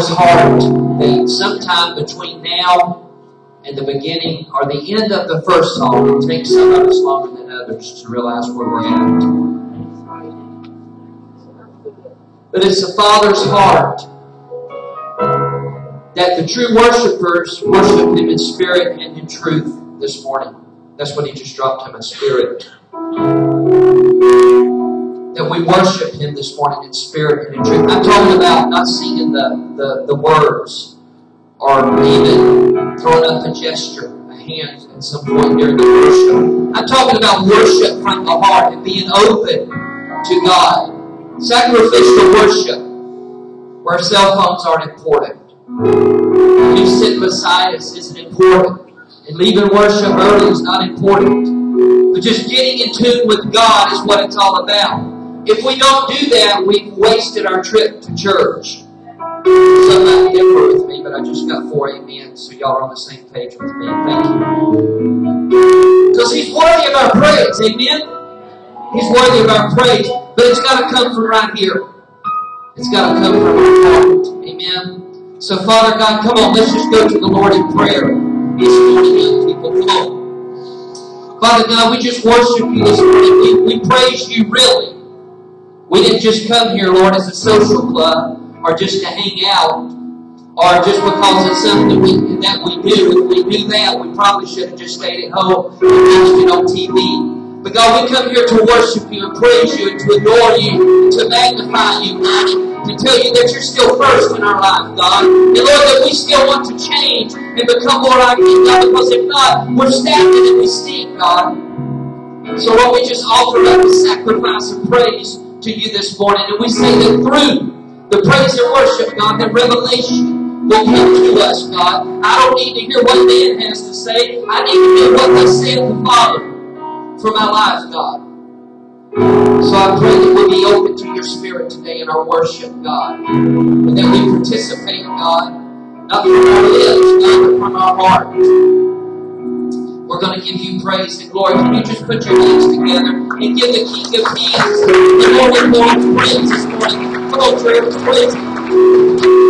Father's heart that sometime between now and the beginning or the end of the first song, it takes some of us longer than others to realize where we're at. But it's the Father's heart that the true worshipers worship Him in spirit and in truth this morning. That's what He just dropped Him in spirit. That we worship Him this morning in spirit and in truth. I'm talking about not singing the, the, the words or even throwing up a gesture, a hand at some point during the worship. I'm talking about worship from the heart and being open to God. Sacrificial worship, where cell phones aren't important. You sitting beside us isn't important. And leaving worship early is not important. But just getting in tune with God is what it's all about. If we don't do that, we've wasted our trip to church. Some might differ with me, but I just got four amen, so y'all are on the same page with me. Thank you. Because He's worthy of our praise. Amen? He's worthy of our praise. But it's got to come from right here. It's got to come from our heart. Amen? So, Father God, come on, let's just go to the Lord in prayer. This morning, young people, come on. Father God, we just worship you this morning. We, we praise you really. We didn't just come here, Lord, as a social club or just to hang out, or just because it's something we, that we do. If we knew that, we probably should have just stayed at home and watched it on TV. But God, we come here to worship you and praise you and to adore you, to magnify you, to tell you that you're still first in our life, God. And Lord, that we still want to change and become more like you, God, because if not, we're stagnant and we stink, God. So Lord, we just offer up a sacrifice of praise to you this morning, and we say that through the praise and worship, God, that revelation will come to us, God. I don't need to hear what man has to say. I need to hear what they say of the Father for my life, God. So I pray that we'll be open to your Spirit today in our worship, God. And that we participate, God, not from our lips, God, but from our heart. We're going to give you praise and glory. Can you just put your hands together and give the King of Kings, the Lord of Lords, praise this morning? Come on, Trevor, praise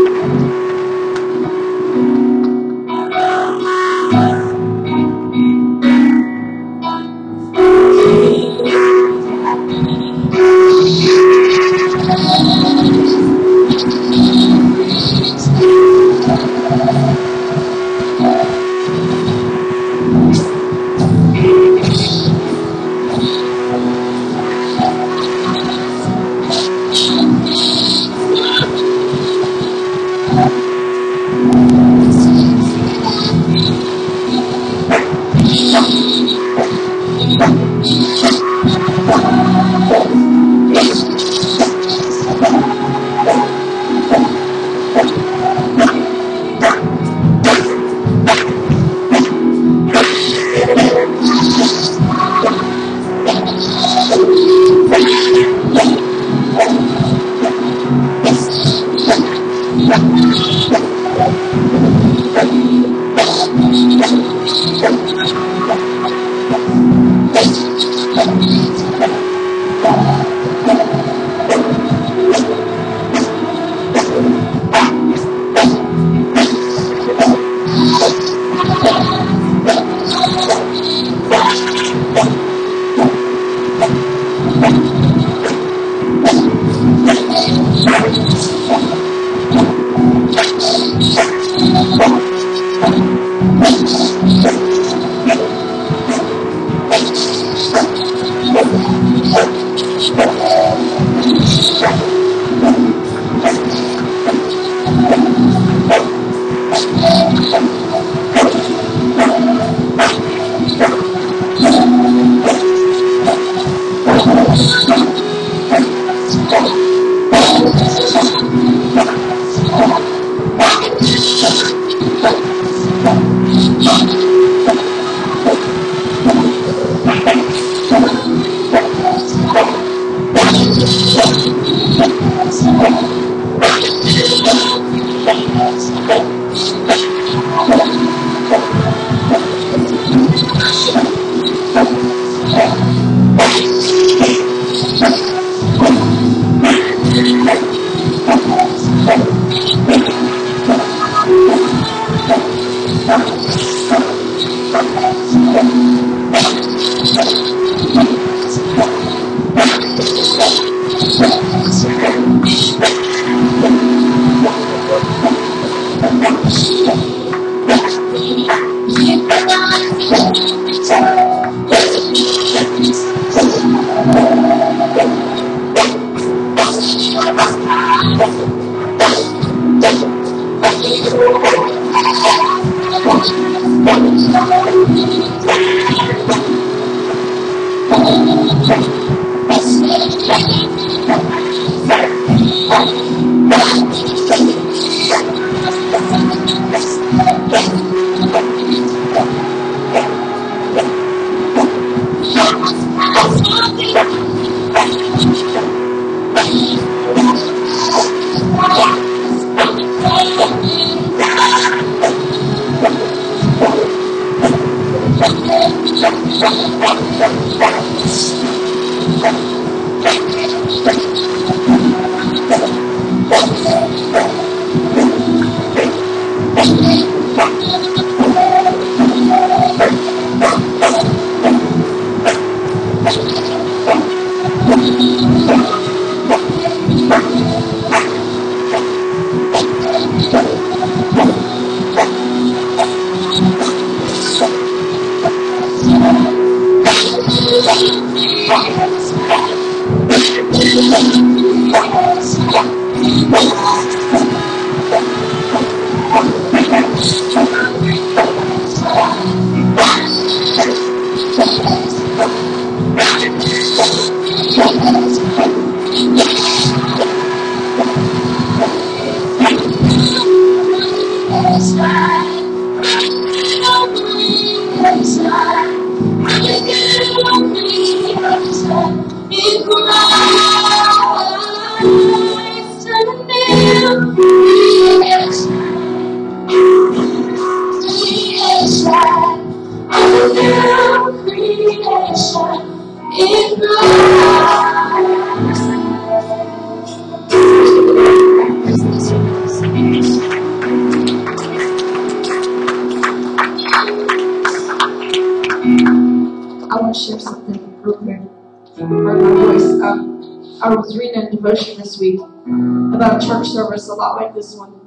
Church service a lot like this one.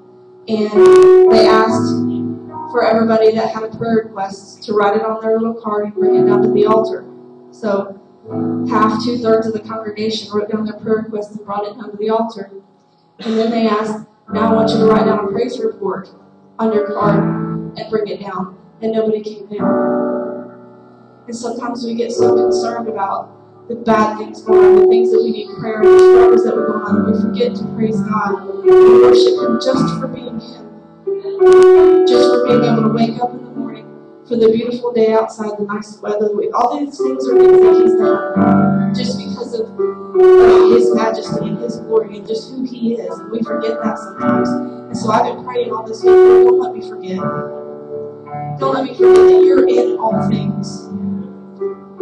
And they asked for everybody that had a prayer request to write it on their little card and bring it down to the altar. So half, two thirds of the congregation wrote down their prayer request and brought it down to the altar. And then they asked, now I want you to write down a praise report on your card and bring it down. And nobody came down. And sometimes we get so concerned about the bad things going on, the things that we need prayer, the struggles that we're going on, that we forget to praise God and worship Him just for being Him. Just for being able to wake up in the morning, for the beautiful day outside, the nice weather. All these things are things that He's done just because of His majesty and His glory and just who He is. And we forget that sometimes. And so I've been praying all this week, Lord, don't let me forget. Don't let me forget that you're in all things.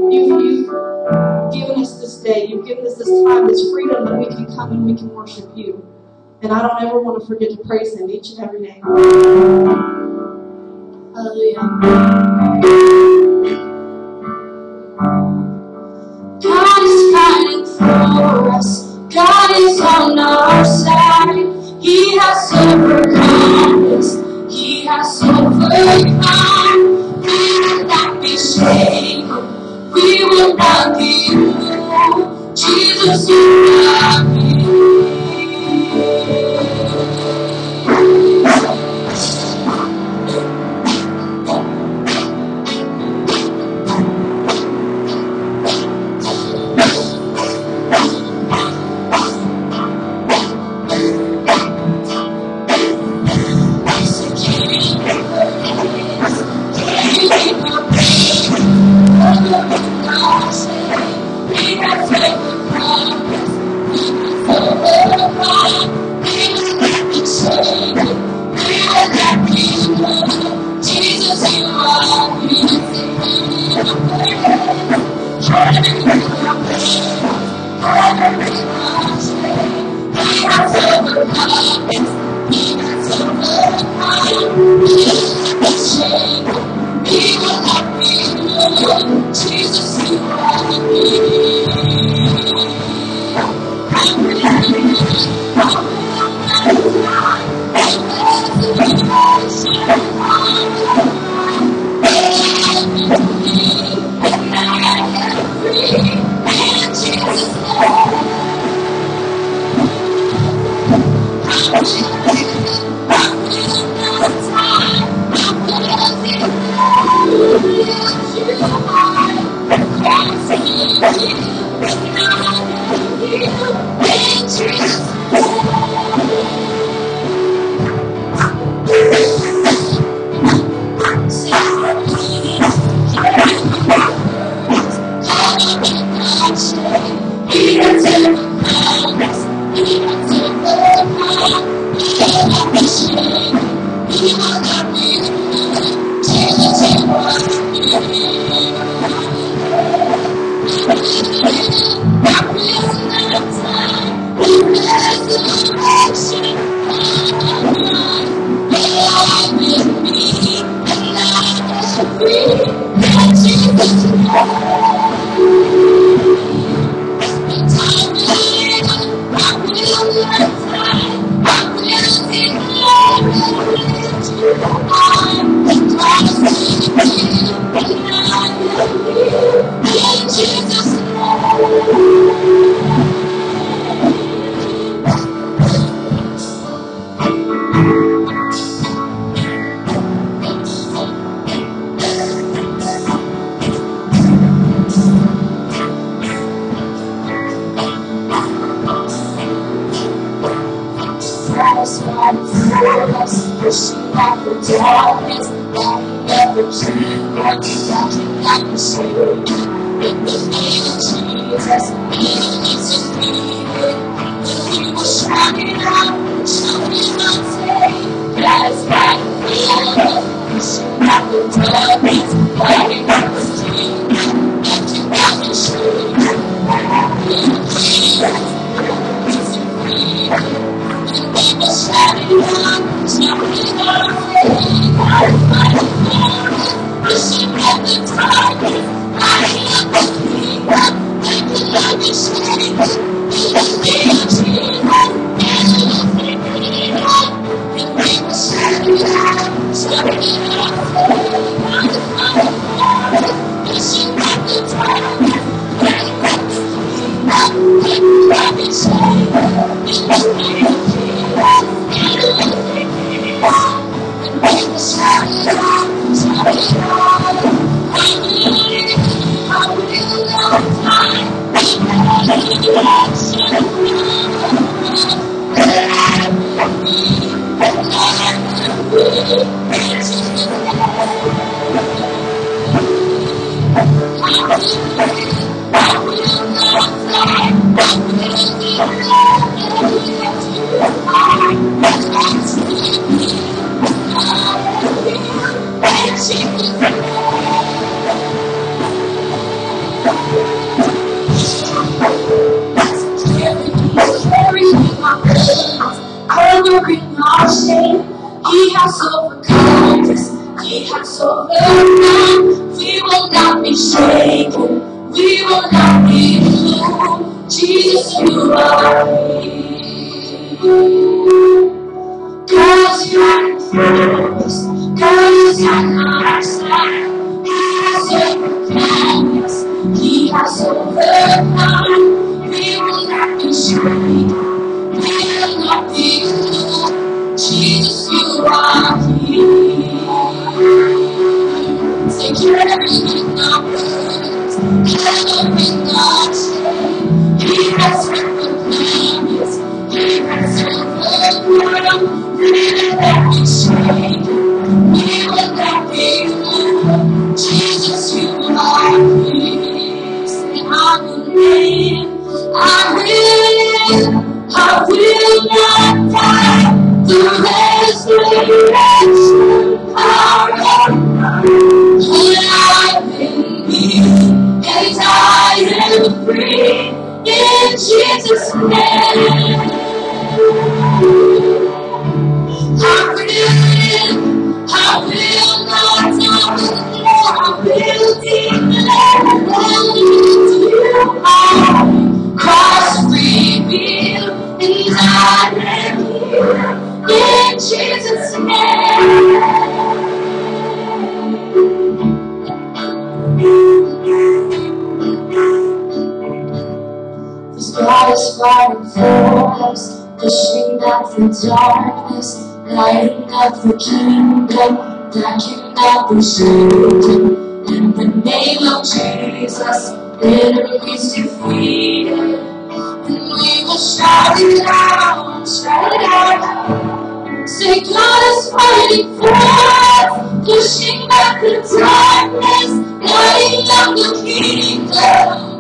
You've, you've given us this day. You've given us this time, this freedom that we can come and we can worship you. And I don't ever want to forget to praise Him each and every day. Hallelujah. God is fighting for us. God is on our side. He has overcome us. He has overcome. We will not be shaken we will not be moved. Jesus, you satisfied we will shout it out, shout it out. Say God is fighting for us, pushing back the darkness, lighting up the kingdom.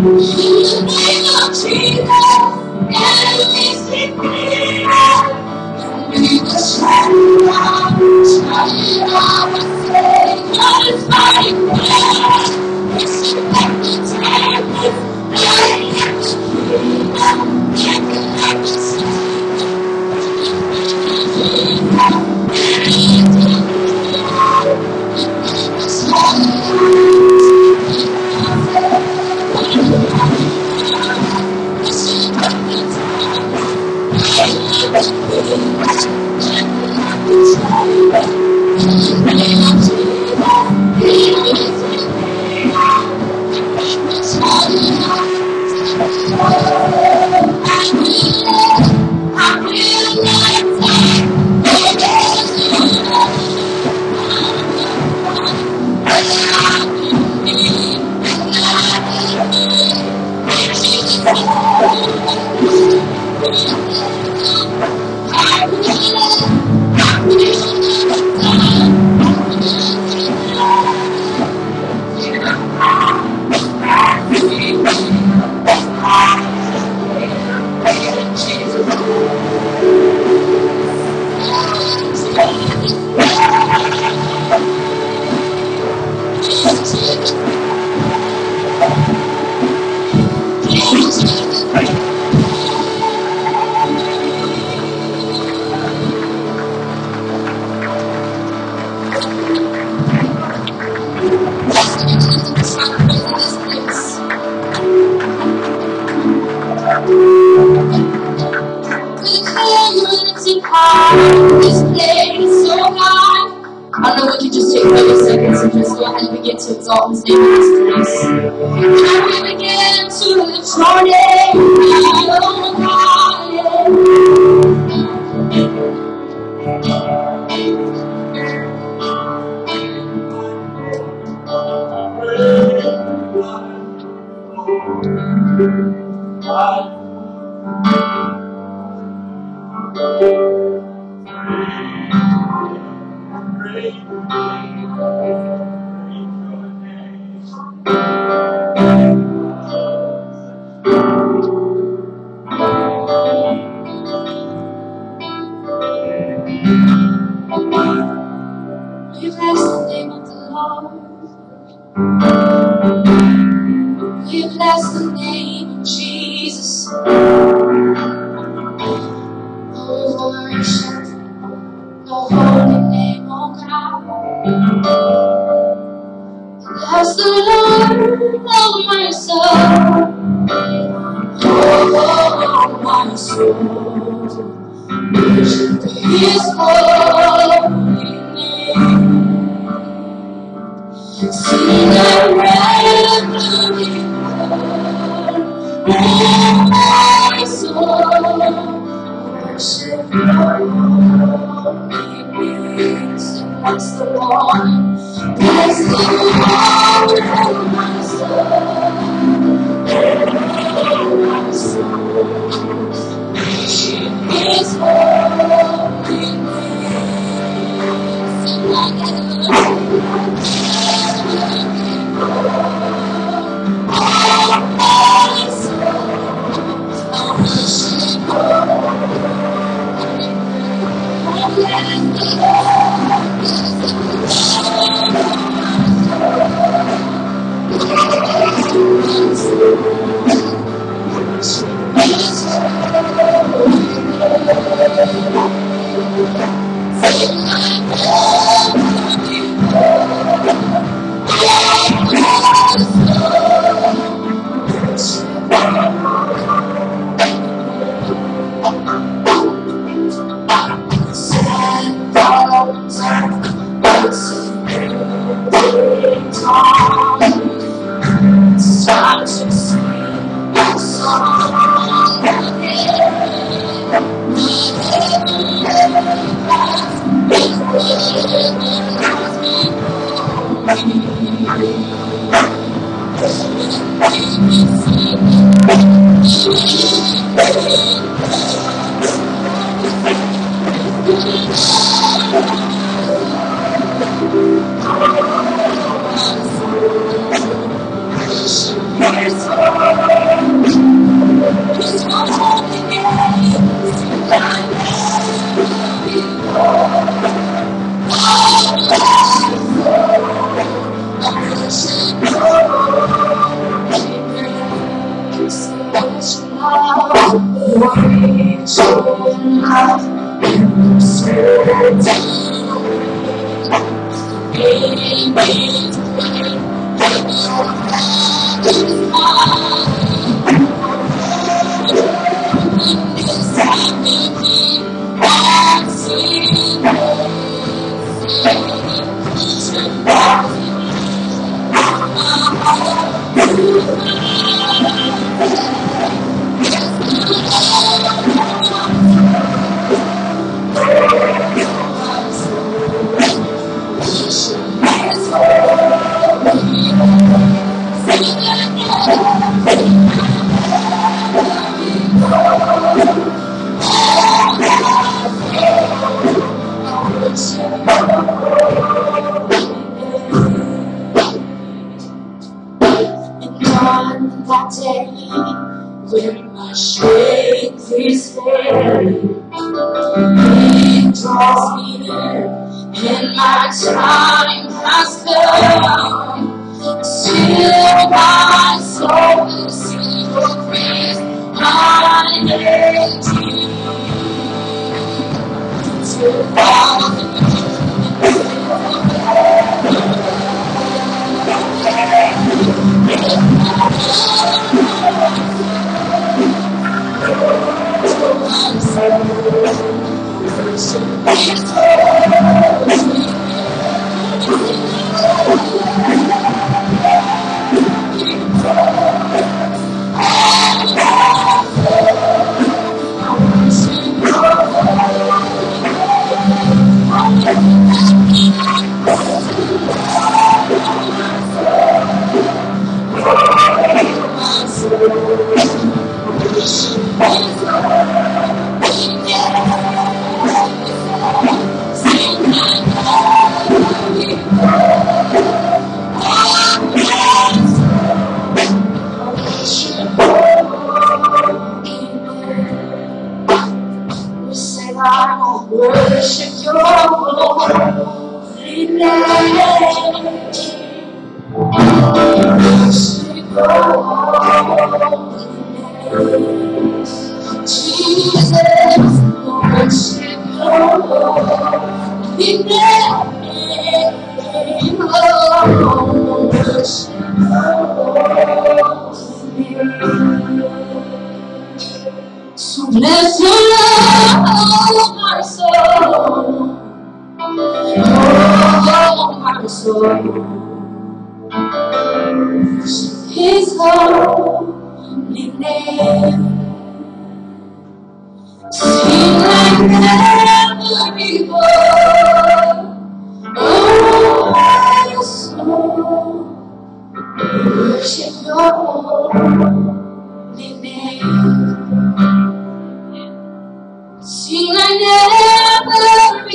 In the name of Jesus, we will shout it out, shout it out. Say God is fighting for us, pushing back the This place so high. I know we can just take 30 seconds and just go ahead and begin to exalt His name in this place. And we begin to lift your name, Yeah.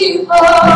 Never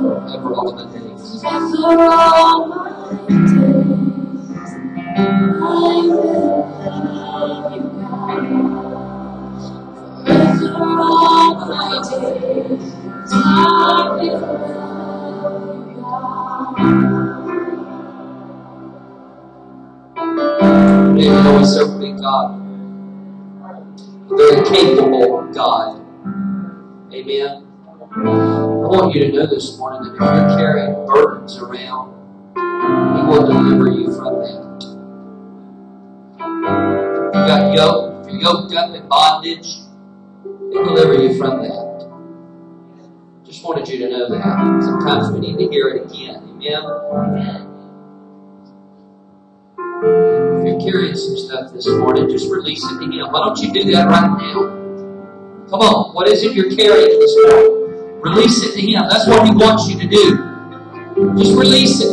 forever all the days. For all my days, I will love you, God. For all my days, I will love you, God. Know we serve a big God. A very capable God. Amen. I want you to know this morning that if you're carrying burdens around, He will deliver you from that. You got yoke, if you're yoked up in bondage, He'll deliver you from that. Just wanted you to know that. Sometimes we need to hear it again. Amen. If you're carrying some stuff this morning, just release it to Him. Why don't you do that right now? Come on. What is it you're carrying this morning? Release it to Him. That's what He wants you to do. Just release it.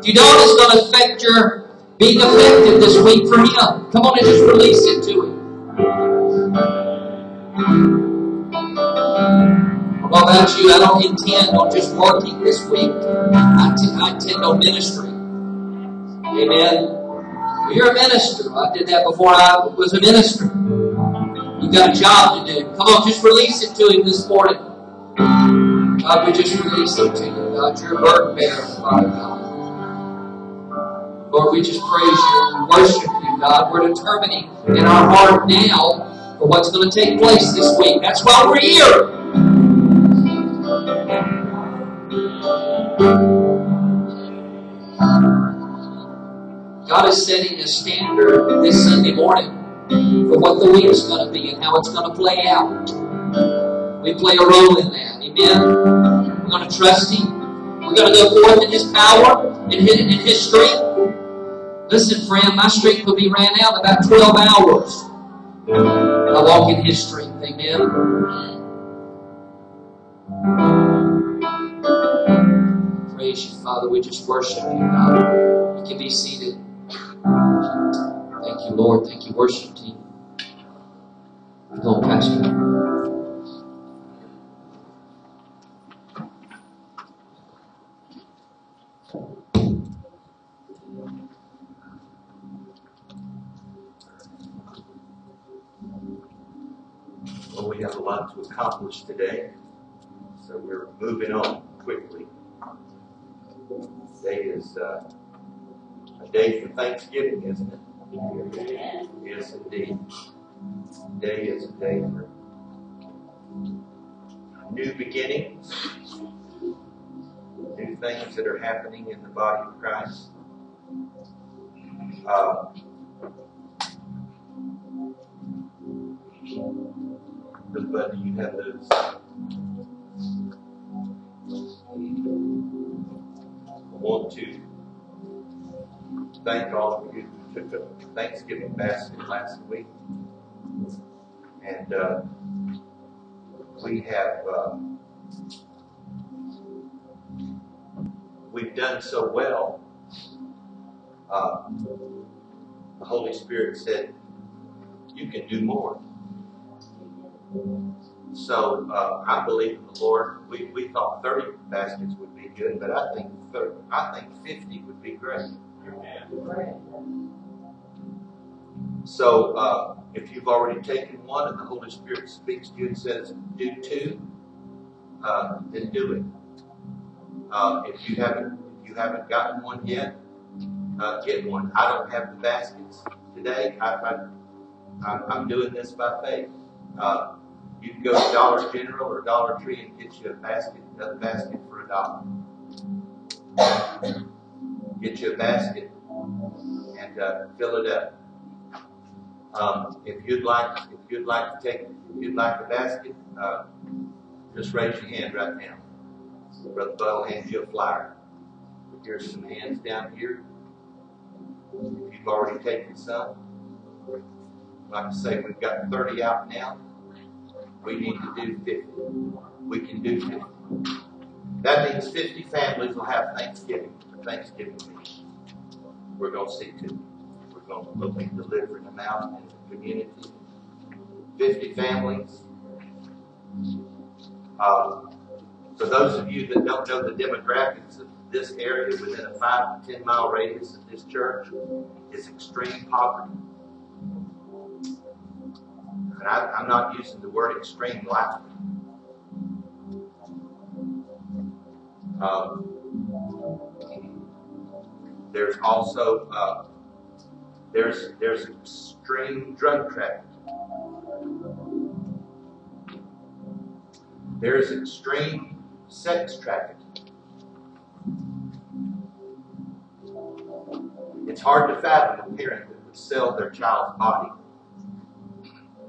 If you don't, it's going to affect your being effective this week for Him. Come on and just release it to Him. What about you? I don't intend on just working this week. I, intend on ministry. Amen. You're a minister. I did that before I was a minister. You got a job to do. Come on, just release it to Him this morning. God, we just release it to you. God, you're a burden bearer, Father God. Lord, we just praise you and worship you, God. We're determining in our heart now for what's going to take place this week. That's why we're here. God is setting a standard this Sunday morning for what the week is going to be and how it's going to play out. We play a role in that. Amen. We're going to trust Him. We're going to go forth in His power, and in His strength. Listen, friend, my strength will be ran out in about 12 hours. And I walk in His strength. Amen. Praise you, Father. We just worship you, God. You can be seated. Thank you, Lord. Thank you, worship team. Go Pastor. Well, we have a lot to accomplish today, so we're moving on quickly. Today is uh, a day for Thanksgiving, isn't it? Yes, indeed. Today is a day for new beginnings, new things that are happening in the body of Christ. Uh, but you have those. I want to thank all of you who took a Thanksgiving basket last week. And uh, we have, uh, we've done so well. Uh, the Holy Spirit said, You can do more. So uh, I believe in the Lord. We, we thought 30 baskets would be good, but I think 30, I think 50 would be great. So uh, if you've already taken one and the Holy Spirit speaks to you and says do two, uh, then do it. Uh, if you haven't if you haven't gotten one yet, uh, get one. I don't have the baskets today. I, I'm doing this by faith. Uh, you can go to Dollar General or Dollar Tree and get you a basket, another basket for a dollar. Get you a basket and uh, fill it up. Um, if you'd like, if you'd like to take, if you'd like a basket, uh, just raise your hand right now. Brother Bud will hand you a flyer. Here's some hands down here. If you've already taken some, like I say, we've got 30 out now. We need to do 50. We can do 50. That means 50 families will have Thanksgiving, Thanksgiving meal. We're going to see to going to be delivering them out in the community. 50 families. Uh, for those of you that don't know the demographics of this area within a 5 to 10 mile radius of this church, is extreme poverty. And I, I'm not using the word extreme lightly. Um, there's also uh, there's there's extreme drug trafficking. There's extreme sex trafficking. It's hard to fathom a parent that would sell their child's body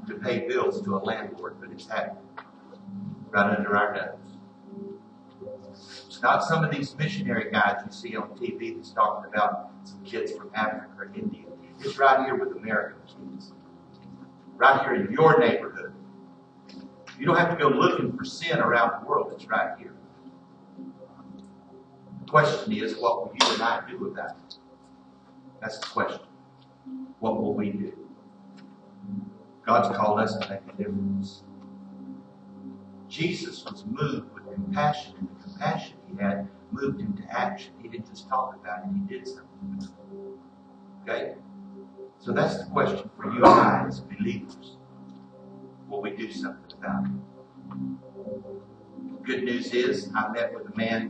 to pay bills to a landlord, but it's happening right under our nose. It's not some of these missionary guys you see on TV that's talking about some kids from Africa or India. It's right here with American kids. Right here in your neighborhood. You don't have to go looking for sin around the world. It's right here. The question is, what will you and I do about it? That's the question. What will we do? God's called us to make a difference. Jesus was moved with compassion, and the compassion he had moved him to action. He didn't just talk about it, he did something. Okay? So that's the question for you I as believers. Will we do something about it? Good news is, I met with a man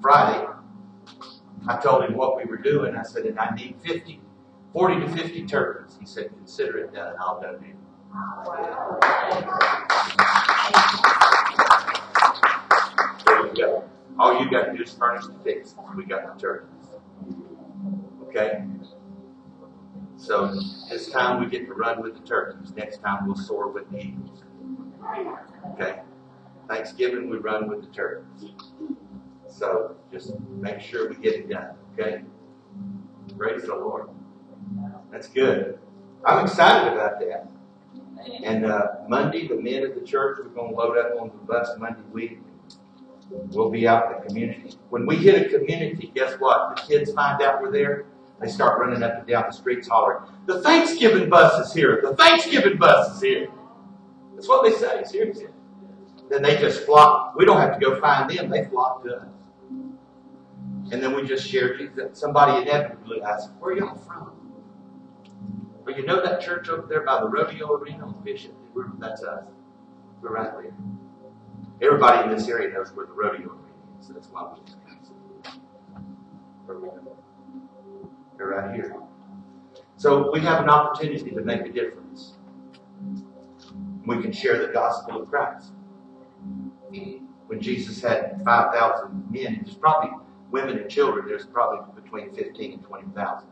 Friday. I told him what we were doing. I said, and I need 50 40 to 50 turkeys. He said, consider it done, I'll donate. There you go. All you got to do is furnish the pigs. We got the turkeys. Okay? So this time we get to run with the turkeys. Next time we'll soar with the eagles. Okay? Thanksgiving, we run with the turkeys. So just make sure we get it done, okay? Praise the Lord. That's good. I'm excited about that. And uh, Monday, the men of the church, we're going to load up on the bus Monday week. We'll be out in the community. When we hit a community, guess what? The kids find out we're there. They start running up and down the streets hollering, The Thanksgiving bus is here. The Thanksgiving bus is here. That's what they say, seriously. Then they just flock. We don't have to go find them. They flock to us. And then we just share. Somebody inevitably asks, Where y'all from? Well, you know that church over there by the rodeo arena on Bishop? That's us. We're right there. Everybody in this area knows where the rodeo arena is, that's why we just They're right here. So we have an opportunity to make a difference. We can share the gospel of Christ. When Jesus had 5,000 men, there's probably women and children, there's probably between 15 and 20,000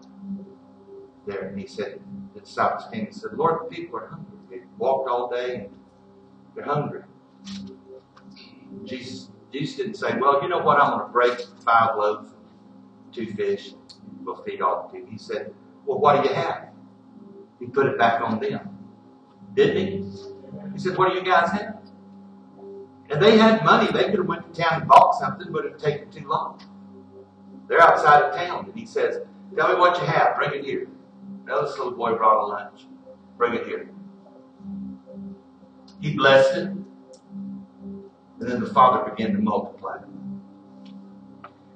there. And he said, the disciples came and said, Lord, the people are hungry. They walked all day they're hungry. Jesus, Jesus didn't say, well, you know what, I'm going to break five loaves, two fish, we'll feed all the people. He said, well, what do you have? He put it back on them. Didn't he? He said, what do you guys have? And they had money. They could have went to town and bought something, but it would take too long. They're outside of town. And he says, tell me what you have. Bring it here. Now this little boy brought a lunch. Bring it here. He blessed it. And then the father began to multiply.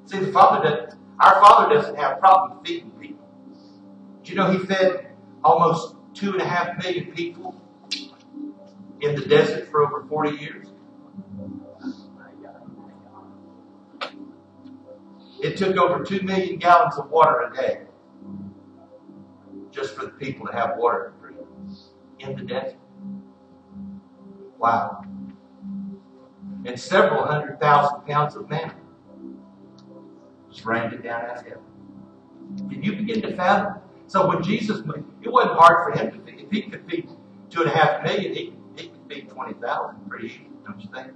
See, the father doesn't, our father doesn't have a problem feeding people. Do you know he fed almost two and a half million people in the desert for over 40 years? It took over two million gallons of water a day just for the people to have water to drink in the desert. Wow. And several hundred thousand pounds of manna just rained it down out of heaven. Can you begin to fathom? So when Jesus, it wasn't hard for him to feed. If he could feed two and a half million, he, he could feed 20,000 pretty easy, don't you think?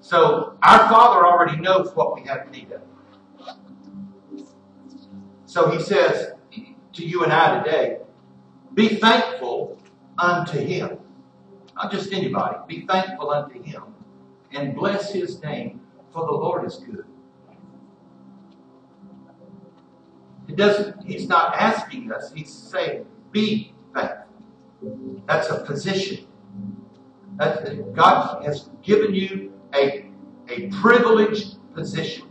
So our Father already knows what we have to need of. So he says to you and I today, be thankful unto him. Not just anybody. Be thankful unto him and bless his name, for the Lord is good. It doesn't, he's not asking us, he's saying, be thankful. That's a position. That God has given you a, a privileged position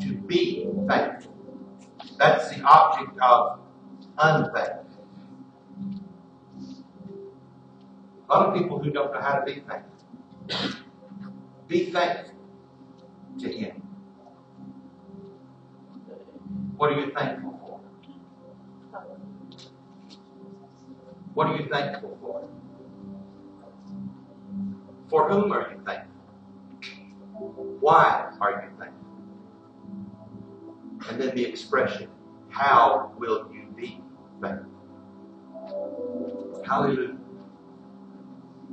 to be thankful. That's the object of unthankful. A lot of people who don't know how to be thankful. Be thankful to Him. What are you thankful for? What are you thankful for? For whom are you thankful? Why are you thankful? And then the expression, how will you be thankful? Hallelujah.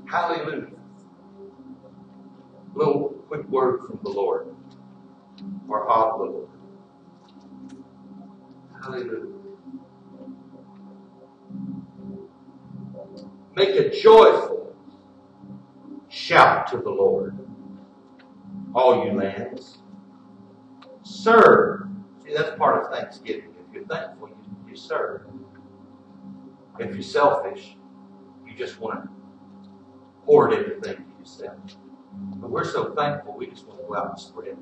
Hallelujah. Little quick word from the Lord, or of Lord. Hallelujah. Make a joyful shout to the Lord, all you lands. Serve See, that's part of Thanksgiving. If you're thankful, you, you serve. If you're selfish, you just want to hoard everything to yourself. But we're so thankful, we just want to go out and spread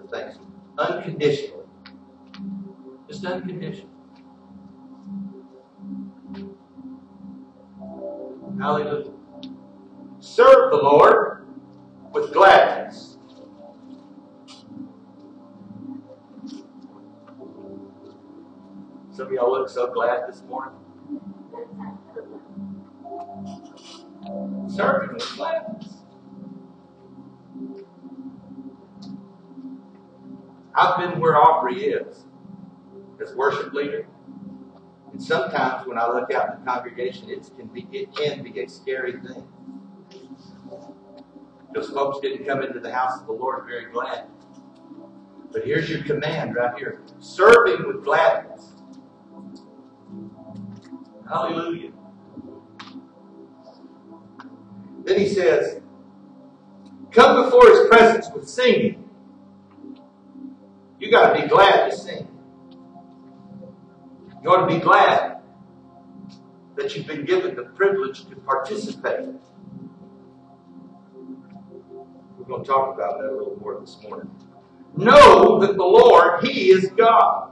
the thanks unconditionally. Just unconditionally. Hallelujah. Serve the Lord with gladness. Some of y'all look so glad this morning. Serving with gladness. I've been where Aubrey is as worship leader, And sometimes when I look out in the congregation, it can be it can be a scary thing. Those folks didn't come into the house of the Lord very glad. But here's your command right here. Serving with gladness. Hallelujah. Then he says, Come before his presence with singing. You got to be glad to sing. You ought to be glad that you've been given the privilege to participate. We're going to talk about that a little more this morning. Know that the Lord, He is God.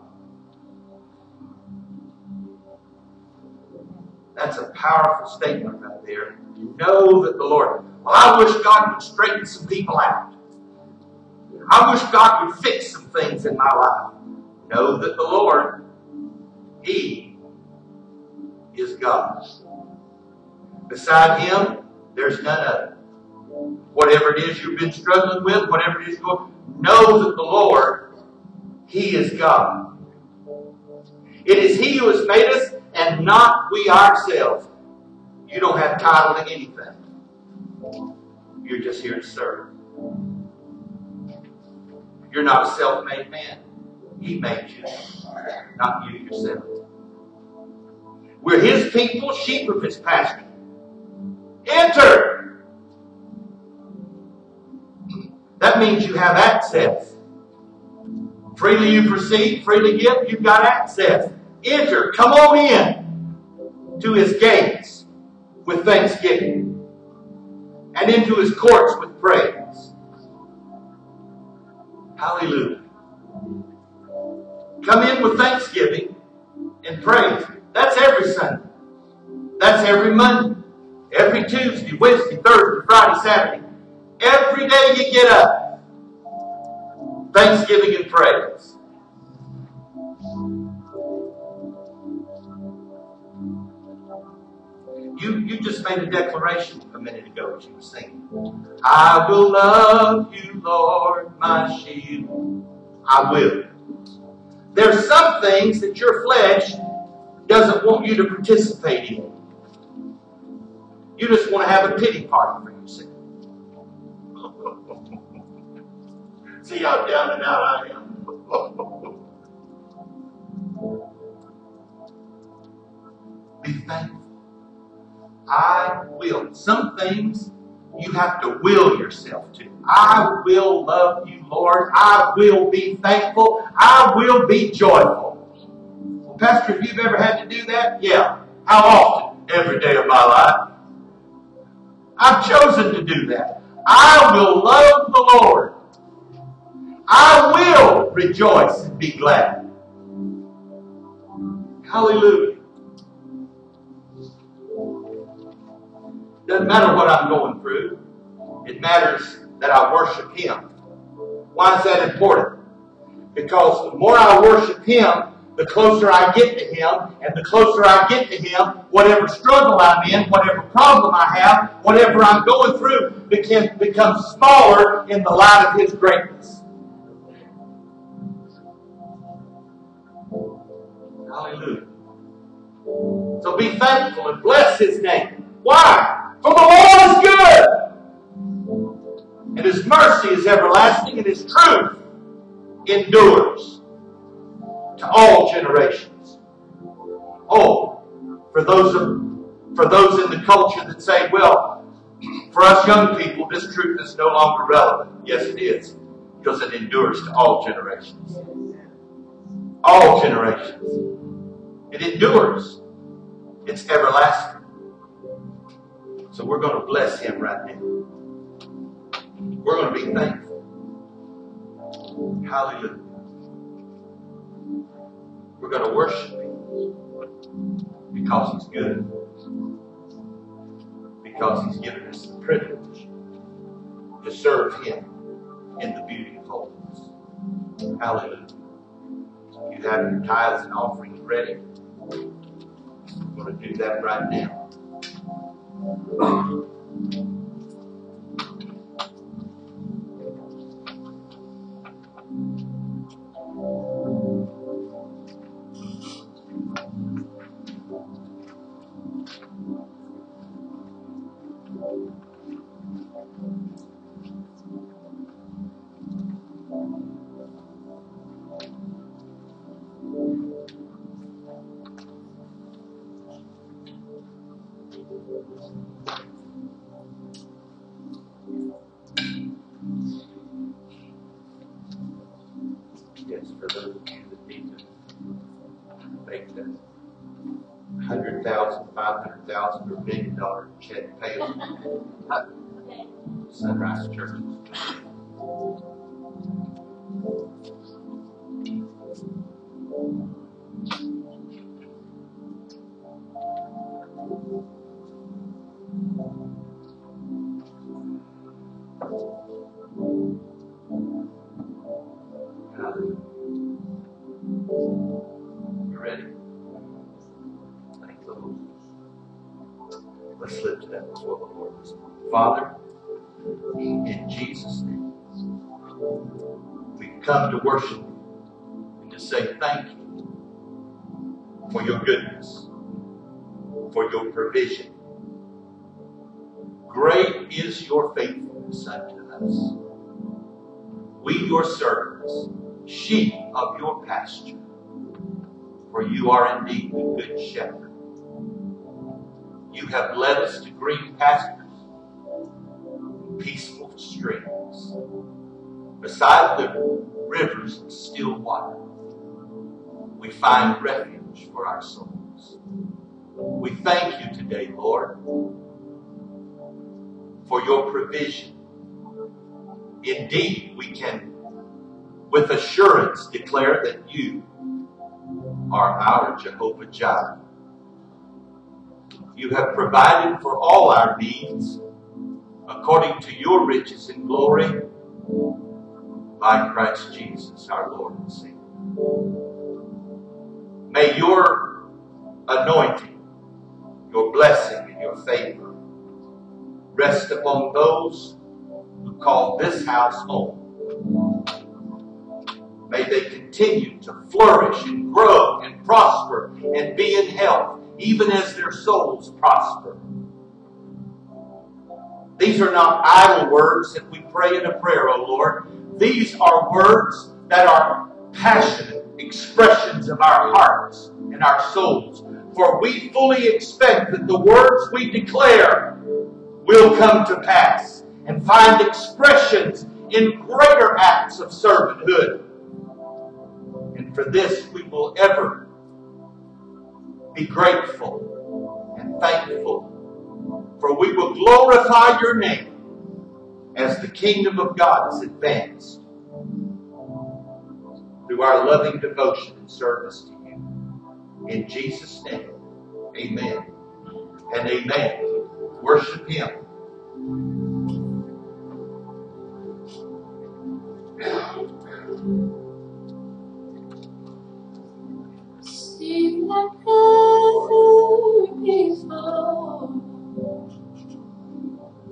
That's a powerful statement right there. Know that the Lord. Well, I wish God would straighten some people out. I wish God would fix some things in my life. Know that the Lord, He is God. Beside Him, there's none other. Whatever it is you've been struggling with, whatever it is know that the Lord, He is God. It is He who has made us and not we ourselves. You don't have title to anything. You're just here to serve. You're not a self-made man. He made you, not you yourself. We're His people, sheep of His pasture. Enter! That means you have access. Freely you proceed, freely give, you've got access. Enter, come on in to His gates with thanksgiving and into His courts with praise. Hallelujah. Come in with thanksgiving and praise. That's every Sunday. That's every Monday. Every Tuesday, Wednesday, Thursday, Friday, Saturday. Every day you get up. Thanksgiving and praise. You, you just made a declaration a minute ago as you were singing. I will love you, Lord, my shield. I will. There's some things that your flesh doesn't want you to participate in. You just want to have a pity party for yourself. See how down and out I am. Be thankful. I will. Some things you have to will yourself to. I will love you, Lord. I will be thankful. I will be joyful. Well, Pastor, if you've ever had to do that, yeah. How often? Every day of my life. I've chosen to do that. I will love the Lord. I will rejoice and be glad. Hallelujah. Doesn't matter what I'm going through. It matters that I worship Him. Why is that important? Because the more I worship Him, the closer I get to Him, and the closer I get to Him, whatever struggle I'm in, whatever problem I have, whatever I'm going through, becomes smaller in the light of His greatness. Hallelujah. So be thankful and bless His name. Why? For the Lord is good, and His mercy is everlasting, and His truth endures to all generations. Oh, for those of, for those in the culture that say, well, for us young people, this truth is no longer relevant. Yes, it is, because it endures to all generations. All generations. It endures. It's everlasting. So we're going to bless him right now. We're going to be thankful. Hallelujah. We're going to worship him because he's good. Because he's given us the privilege to serve him in the beauty of holiness. Hallelujah. You have your tithes and offerings ready. We're going to do that right now. 음. Sonrise Churches. Hallelujah. Come to worship and to say thank you for your goodness, for your provision. Great is your faithfulness unto us. We, your servants, sheep of your pasture, for you are indeed the good shepherd. You have led us to green pastures, peaceful streams, beside the rivers of still water. We find refuge for our souls. We thank you today, Lord, for your provision. Indeed, we can with assurance declare that you are our Jehovah Jireh. You have provided for all our needs according to your riches and glory by Christ Jesus, our Lord and Savior. May your anointing, your blessing, and your favor rest upon those who call this house home. May they continue to flourish and grow and prosper and be in health, even as their souls prosper. These are not idle words that we pray in a prayer, O Lord. These are words that are passionate expressions of our hearts and our souls. For we fully expect that the words we declare will come to pass and find expressions in greater acts of servanthood. And for this we will ever be grateful and thankful. For we will glorify your name as the kingdom of God is advanced through our loving devotion and service to you. In Jesus' name, amen and amen. Worship him. Sing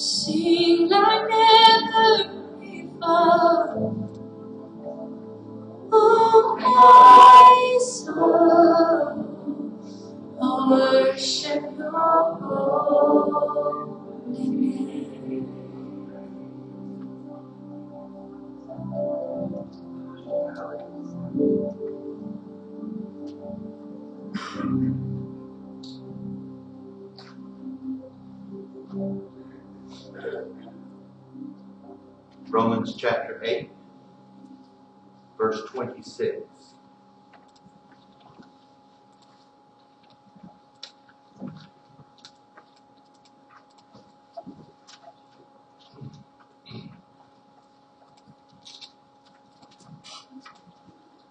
Sing like never before. Oh, worship your holy name. Romans chapter 8, verse 26.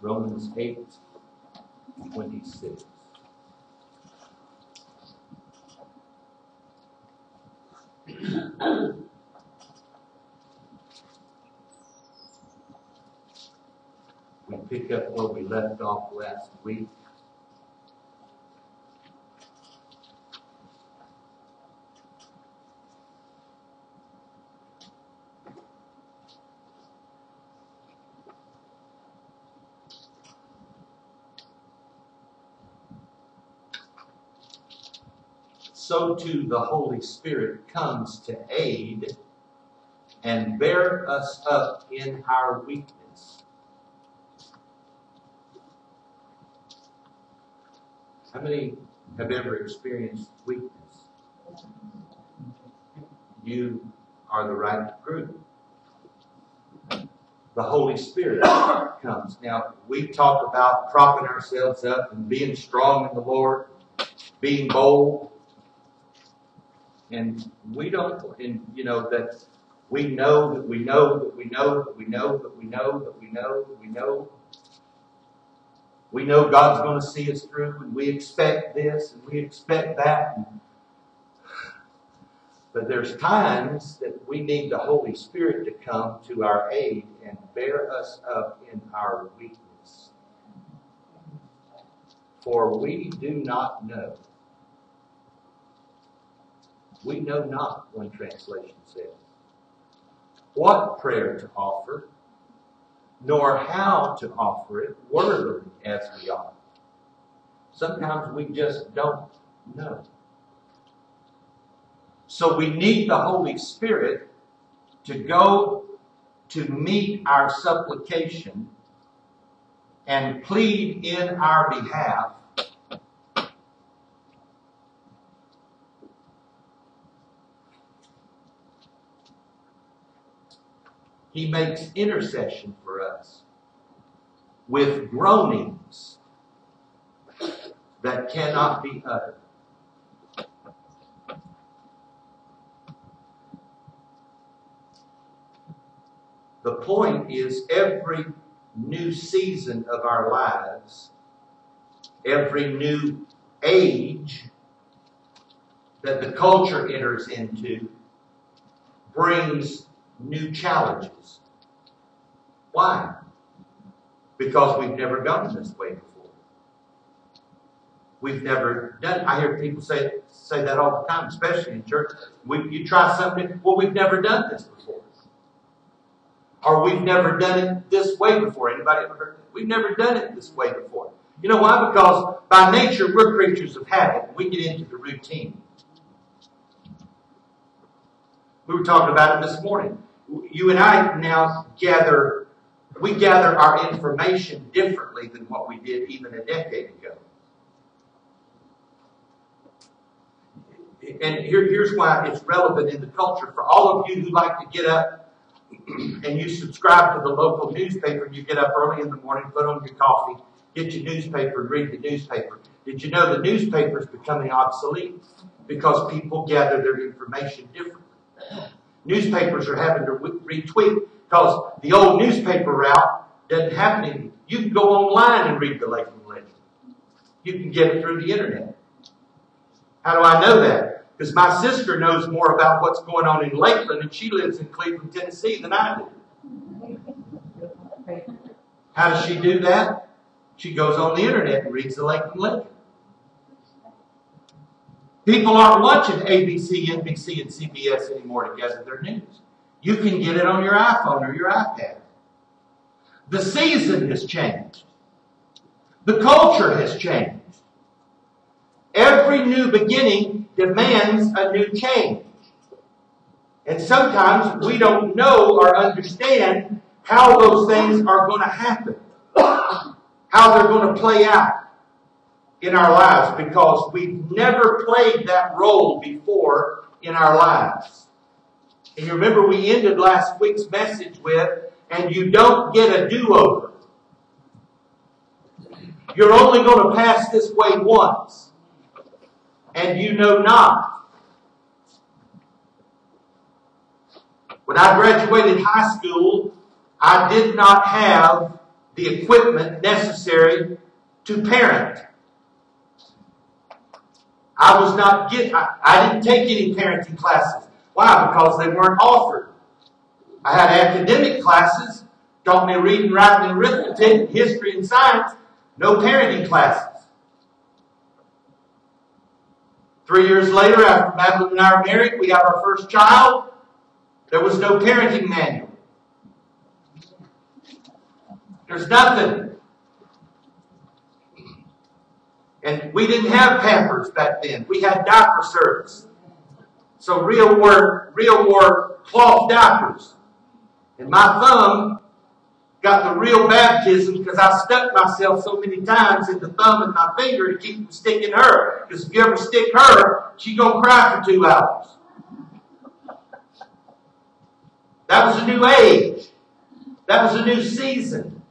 Romans 8, 26. pick up where we left off last week. So too the Holy Spirit comes to aid and bear us up in our weakness How many have ever experienced weakness? You are the right group. The Holy Spirit comes. Now, we talk about propping ourselves up and being strong in the Lord, being bold. And we don't, and you know, that we know that we know that we know that we know that we know that we know that we know. We know God's going to see us through, and we expect this and we expect that. But there's times that we need the Holy Spirit to come to our aid and bear us up in our weakness. For we do not know. We know not, one translation says, what prayer to offer, nor how to offer it worthily as we ought. Sometimes we just don't know. So we need the Holy Spirit to go to meet our supplication and plead in our behalf. He makes intercession for us with groanings that cannot be uttered. The point is every new season of our lives, every new age that the culture enters into brings new challenges. Why? Because we've never gone this way before. We've never done. I hear people say say that all the time, especially in church. We, you try something. Well, we've never done this before or we've never done it this way before. Anybody ever heard? We've never done it this way before. You know why? Because by nature we're creatures of habit. We get into the routine. We were talking about it this morning. You and I now gather, we gather our information differently than what we did even a decade ago. And here, here's why it's relevant in the culture. For all of you who like to get up and you subscribe to the local newspaper and you get up early in the morning, put on your coffee, get your newspaper and read the newspaper. Did you know the newspaper is becoming obsolete because people gather their information differently? Newspapers are having to retweet because the old newspaper route doesn't happen anymore. You can go online and read the Lakeland Ledger. You can get it through the internet. How do I know that? Because my sister knows more about what's going on in Lakeland, and she lives in Cleveland, Tennessee, than I do. How does she do that? She goes on the internet and reads the Lakeland Ledger. People aren't watching ABC, NBC, and CBS anymore to gather their news. You can get it on your iPhone or your iPad. The season has changed. The culture has changed. Every new beginning demands a new change. And sometimes we don't know or understand how those things are going to happen, how they're going to play out in our lives because we've never played that role before in our lives. And you remember we ended last week's message with, and you don't get a do-over. You're only going to pass this way once and you know not. When I graduated high school, I did not have the equipment necessary to parent. I was not get. I, I didn't take any parenting classes. Why? Because they weren't offered. I had academic classes, taught me reading, writing, and arithmetic, history, and science. No parenting classes. Three years later, after Madeline and I are married, we have our first child. There was no parenting manual. There's nothing. And we didn't have Pampers back then. We had diaper service. So real were, real were cloth diapers. And my thumb got the real baptism because I stuck myself so many times in the thumb and my finger to keep from sticking her. Because if you ever stick her, she gonna cry for two hours. That was a new age. That was a new season.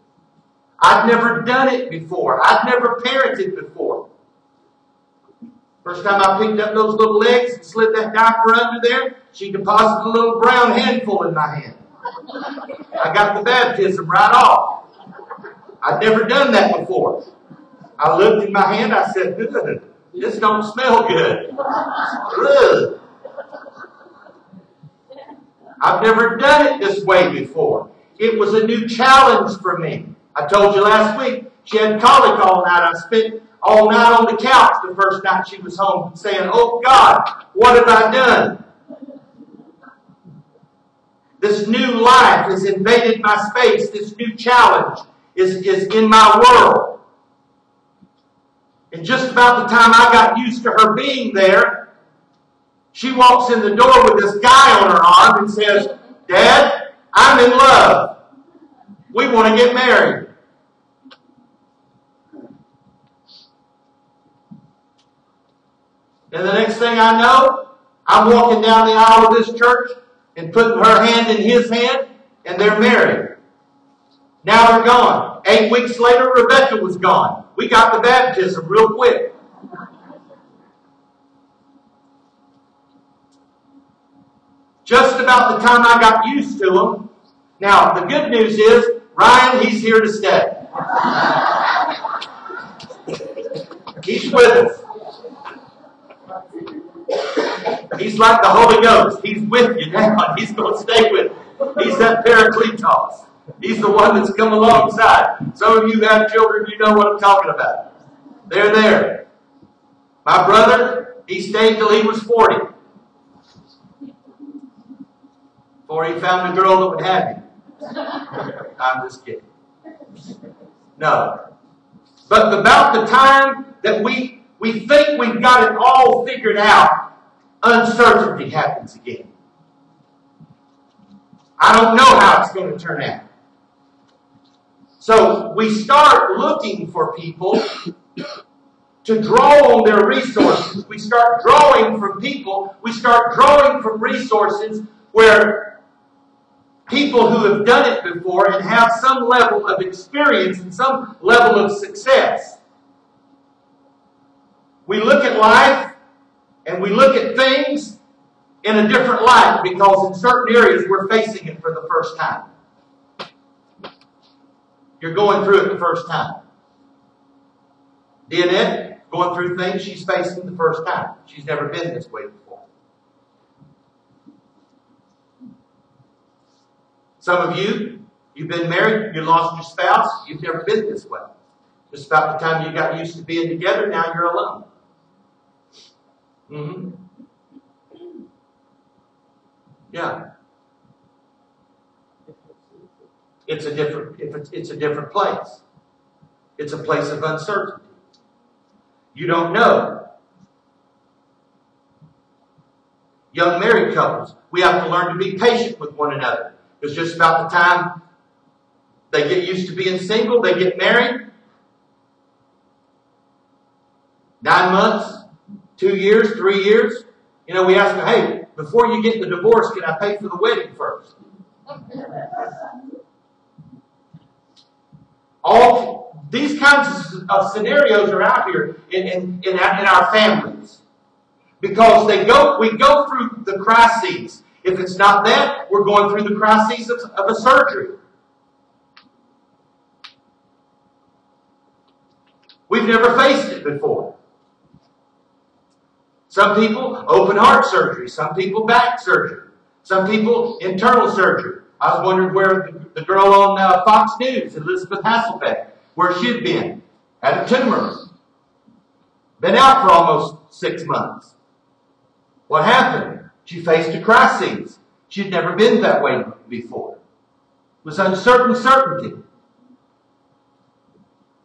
I'd never done it before. I'd never parented before. First time I picked up those little legs and slid that diaper under there, she deposited a little brown handful in my hand. I got the baptism right off. I'd never done that before. I looked in my hand, I said, good. This don't smell good. Ugh. I've never done it this way before. It was a new challenge for me. I told you last week, she had colic all night. I spent Oh, all night on the couch the first night she was home saying, Oh God, what have I done? This new life has invaded my space. This new challenge is, is in my world. And just about the time I got used to her being there, she walks in the door with this guy on her arm and says, Dad, I'm in love. We want to get married. And the next thing I know, I'm walking down the aisle of this church and putting her hand in his hand, and they're married. Now they're gone. Eight weeks later, Rebecca was gone. We got the baptism real quick. Just about the time I got used to them. Now, the good news is, Ryan, he's here to stay. He's with us. He's like the Holy Ghost. He's with you now. He's going to stay with you. He's that Paracletos. He's the one that's come alongside. Some of you have children, you know what I'm talking about. They're there. My brother, he stayed till he was 40. Before he found a girl that would have him. I'm just kidding. No. But about the time that we, we think we've got it all figured out, uncertainty happens again. I don't know how it's going to turn out. So we start looking for people to draw on their resources. We start drawing from people. We start drawing from resources where people who have done it before and have some level of experience and some level of success. We look at life and we look at things in a different light because in certain areas we're facing it for the first time. You're going through it the first time. Danette, going through things she's facing the first time. She's never been this way before. Some of you, you've been married, you lost your spouse, you've never been this way. Just about the time you got used to being together, now you're alone. Mm-hmm. Yeah. It's a different if it's, it's a different place. It's a place of uncertainty. You don't know. Young married couples, we have to learn to be patient with one another. It's just about the time they get used to being single, they get married. Nine months, two years, three years. You know, we ask them, hey, before you get the divorce, can I pay for the wedding first? All these kinds of scenarios are out here in, in, in, in our families. Because they go, we go through the crises. If it's not that, we're going through the crises of, of a surgery. We've never faced it before. Some people open heart surgery, some people back surgery, some people internal surgery. I was wondering where the, the girl on uh, Fox News, Elisabeth Hasselbeck, where she'd been. Had a tumor. Been out for almost six months. What happened? She faced a crisis. She'd never been that way before. It was uncertain certainty.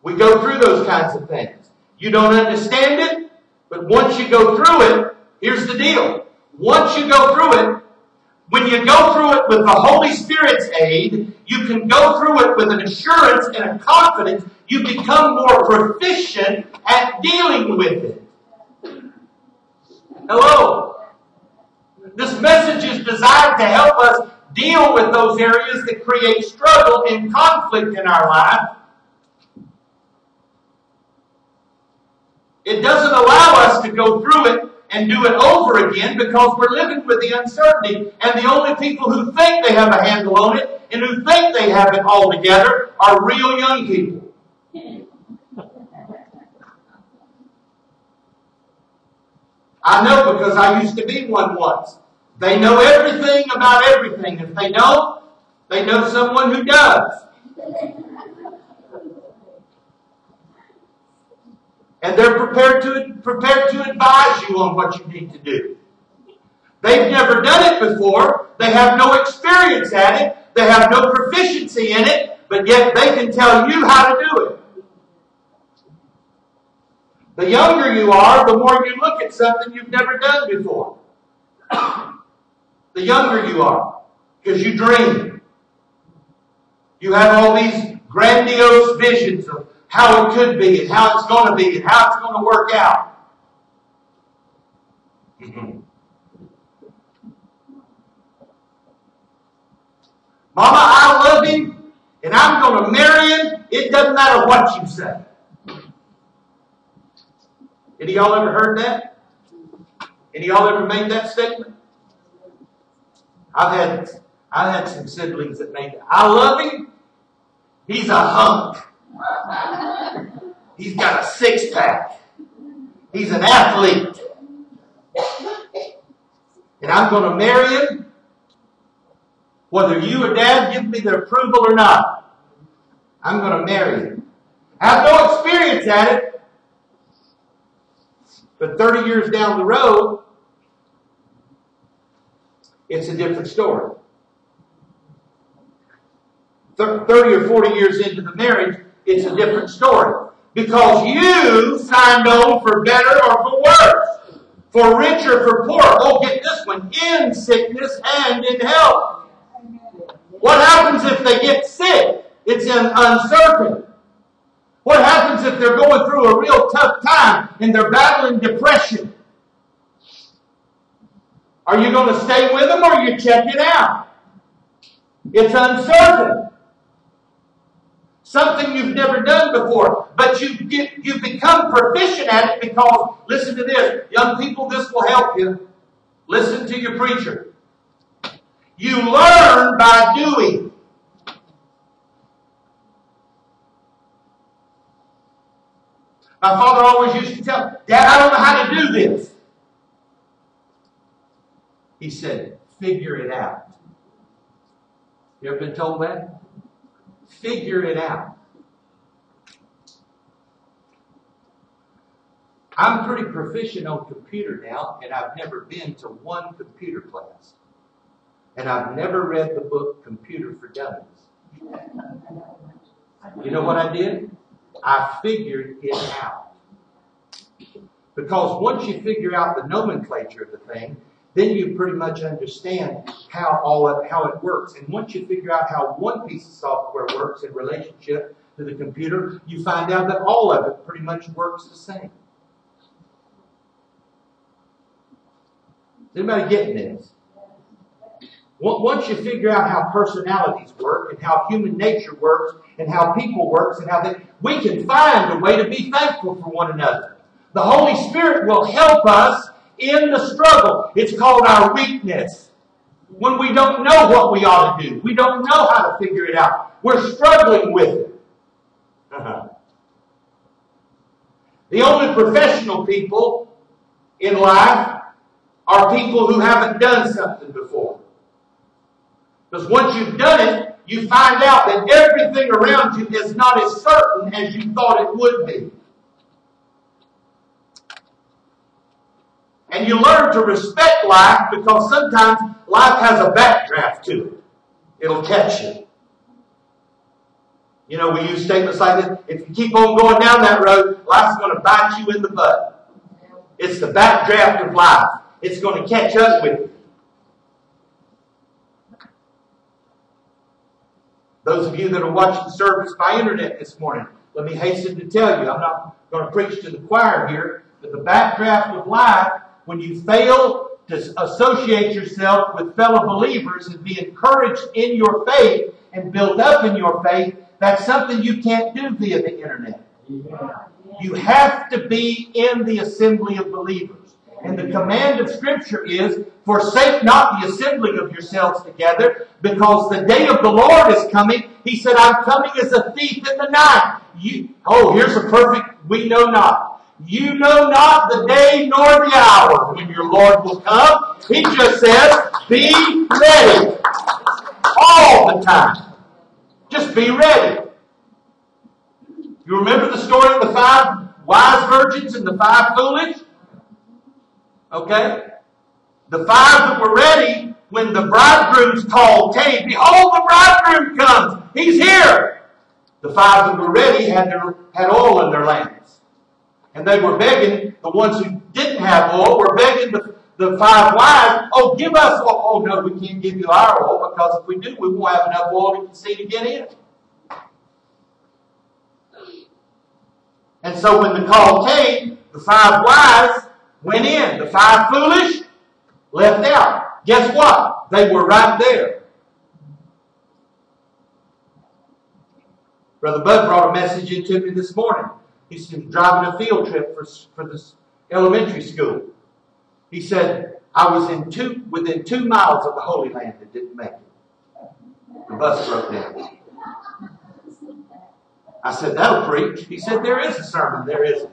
We go through those kinds of things. You don't understand it, but once you go through it, here's the deal. Once you go through it, when you go through it with the Holy Spirit's aid, you can go through it with an assurance and a confidence. You become more proficient at dealing with it. Hello. This message is designed to help us deal with those areas that create struggle and conflict in our life. It doesn't allow us to go through it and do it over again because we're living with the uncertainty. And the only people who think they have a handle on it and who think they have it all together are real young people. I know because I used to be one once. They know everything about everything. If they don't, they know someone who does. And they're prepared to, prepared to advise you on what you need to do. They've never done it before. They have no experience at it. They have no proficiency in it, but yet they can tell you how to do it. The younger you are, the more you look at something you've never done before. the younger you are, because you dream. You have all these grandiose visions of how it could be and how it's going to be and how it's going to work out. Mm-hmm. Mama, I love him and I'm going to marry him. It doesn't matter what you say. Any y'all ever heard that? Any y'all ever made that statement? I've had I've had some siblings that made it. I love him. He's a hunk. He's got a six pack. He's an athlete. And I'm going to marry him whether you or dad give me the approval or not. I'm going to marry him. I have no experience at it, but 30 years down the road, it's a different story. 30 or 40 years into the marriage, it's a different story. Because you signed on for better or for worse, for rich or for poor. Oh, get this one in sickness and in health. What happens if they get sick? It's uncertain. What happens if they're going through a real tough time and they're battling depression? Are you going to stay with them or you checking out? It's uncertain. Something you've never done before, but you get, you become proficient at it because, listen to this, young people, this will help you. Listen to your preacher. You learn by doing. My father always used to tell Dad, I don't know how to do this. He said, figure it out. You ever been told that? Figure it out. I'm pretty proficient on computer now, and I've never been to one computer class. And I've never read the book Computer for Dummies. You know what I did? I figured it out. Because once you figure out the nomenclature of the thing, then you pretty much understand how all of, how it works. And once you figure out how one piece of software works in relationship to the computer, you find out that all of it pretty much works the same. Is anybody getting this? Once you figure out how personalities work and how human nature works and how people works and how they, we can find a way to be thankful for one another. The Holy Spirit will help us in the struggle. It's called our weakness. When we don't know what we ought to do, we don't know how to figure it out. We're struggling with it. Uh-huh. The only professional people in life are people who haven't done something before. Because once you've done it, you find out that everything around you is not as certain as you thought it would be. And you learn to respect life because sometimes life has a backdraft to it. It'll catch you. You know, we use statements like this. If you keep on going down that road, life's going to bite you in the butt. It's the backdraft of life. It's going to catch up with you. Those of you that are watching the service by internet this morning, let me hasten to tell you, I'm not going to preach to the choir here, but the backdraft of life, when you fail to associate yourself with fellow believers and be encouraged in your faith and built up in your faith, that's something you can't do via the internet. You have to be in the assembly of believers. And the command of Scripture is, forsake not the assembling of yourselves together, because the day of the Lord is coming. He said, I'm coming as a thief in the night. You, oh, here's a perfect, we know not. You know not the day nor the hour when your Lord will come. He just says, be ready. All the time. Just be ready. You remember the story of the five wise virgins and the five foolish? Okay? The five that were ready when the bridegroom's call came, behold, the bridegroom comes. He's here. The five that were ready had, their, had oil in their lamps. And they were begging, the ones who didn't have oil were begging the, the five wise, oh, give us oil. Oh, no, we can't give you our oil because if we do, we won't have enough oil to see to get in. And so when the call came, the five wise went in. The five foolish left out. Guess what? They were right there. Brother Bud brought a message into me this morning. He's driving a field trip for, for this elementary school. He said, I was in two, within two miles of the Holy Land and didn't make it. The bus broke down. I said, that'll preach. He said, there is a sermon. There isn't.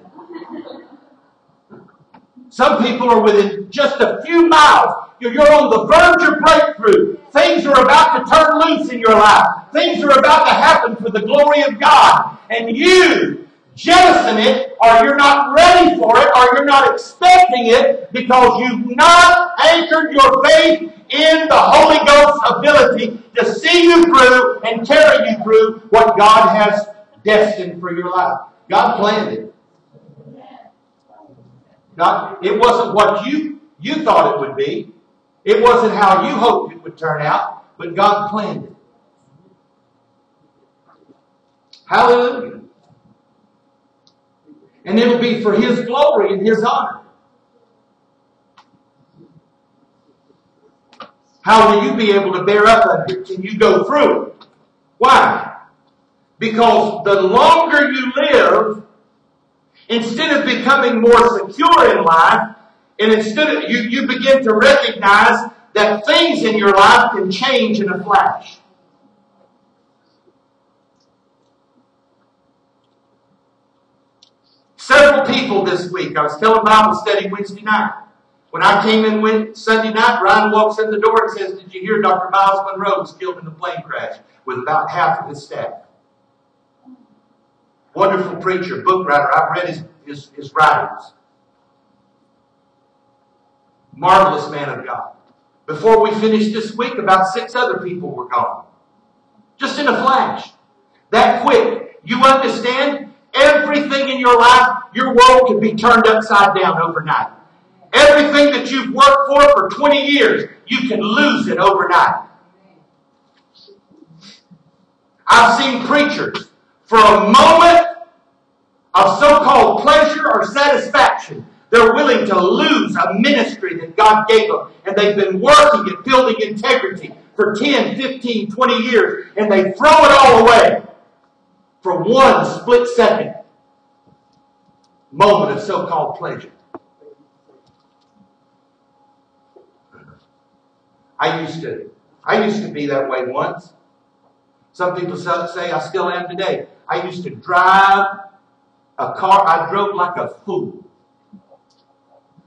Some people are within just a few miles. You're on the verge of breakthrough. Things are about to turn loose in your life. Things are about to happen for the glory of God. And you jettison it, or you're not ready for it, or you're not expecting it because you've not anchored your faith in the Holy Ghost's ability to see you through and carry you through what God has destined for your life. God planned it. God, it wasn't what you, you thought it would be. It wasn't how you hoped it would turn out, but God planned it. Hallelujah. And it'll be for His glory and His honor. How will you be able to bear up under it? Can you go through it? Why? Because the longer you live, instead of becoming more secure in life, and instead of, you, you begin to recognize that things in your life can change in a flash. Several people this week, I was telling Bible study Wednesday night. When I came in Sunday night, Ryan walks in the door and says, Did you hear Dr. Myles Munroe was killed in a plane crash with about half of his staff? Wonderful preacher, book writer. I've read his, his, his writings. Marvelous man of God. Before we finished this week, about six other people were gone. Just in a flash. That quick. You understand? Everything in your life, your world can be turned upside down overnight. Everything that you've worked for for 20 years, you can lose it overnight. I've seen preachers for a moment of so-called pleasure or satisfaction, they're willing to lose a ministry that God gave them. And they've been working and building integrity for 10, 15, 20 years, and they throw it all away for one split second moment of so-called pleasure. I used to, I used to be that way once. Some people say I still am today. I used to drive a car, I drove like a fool.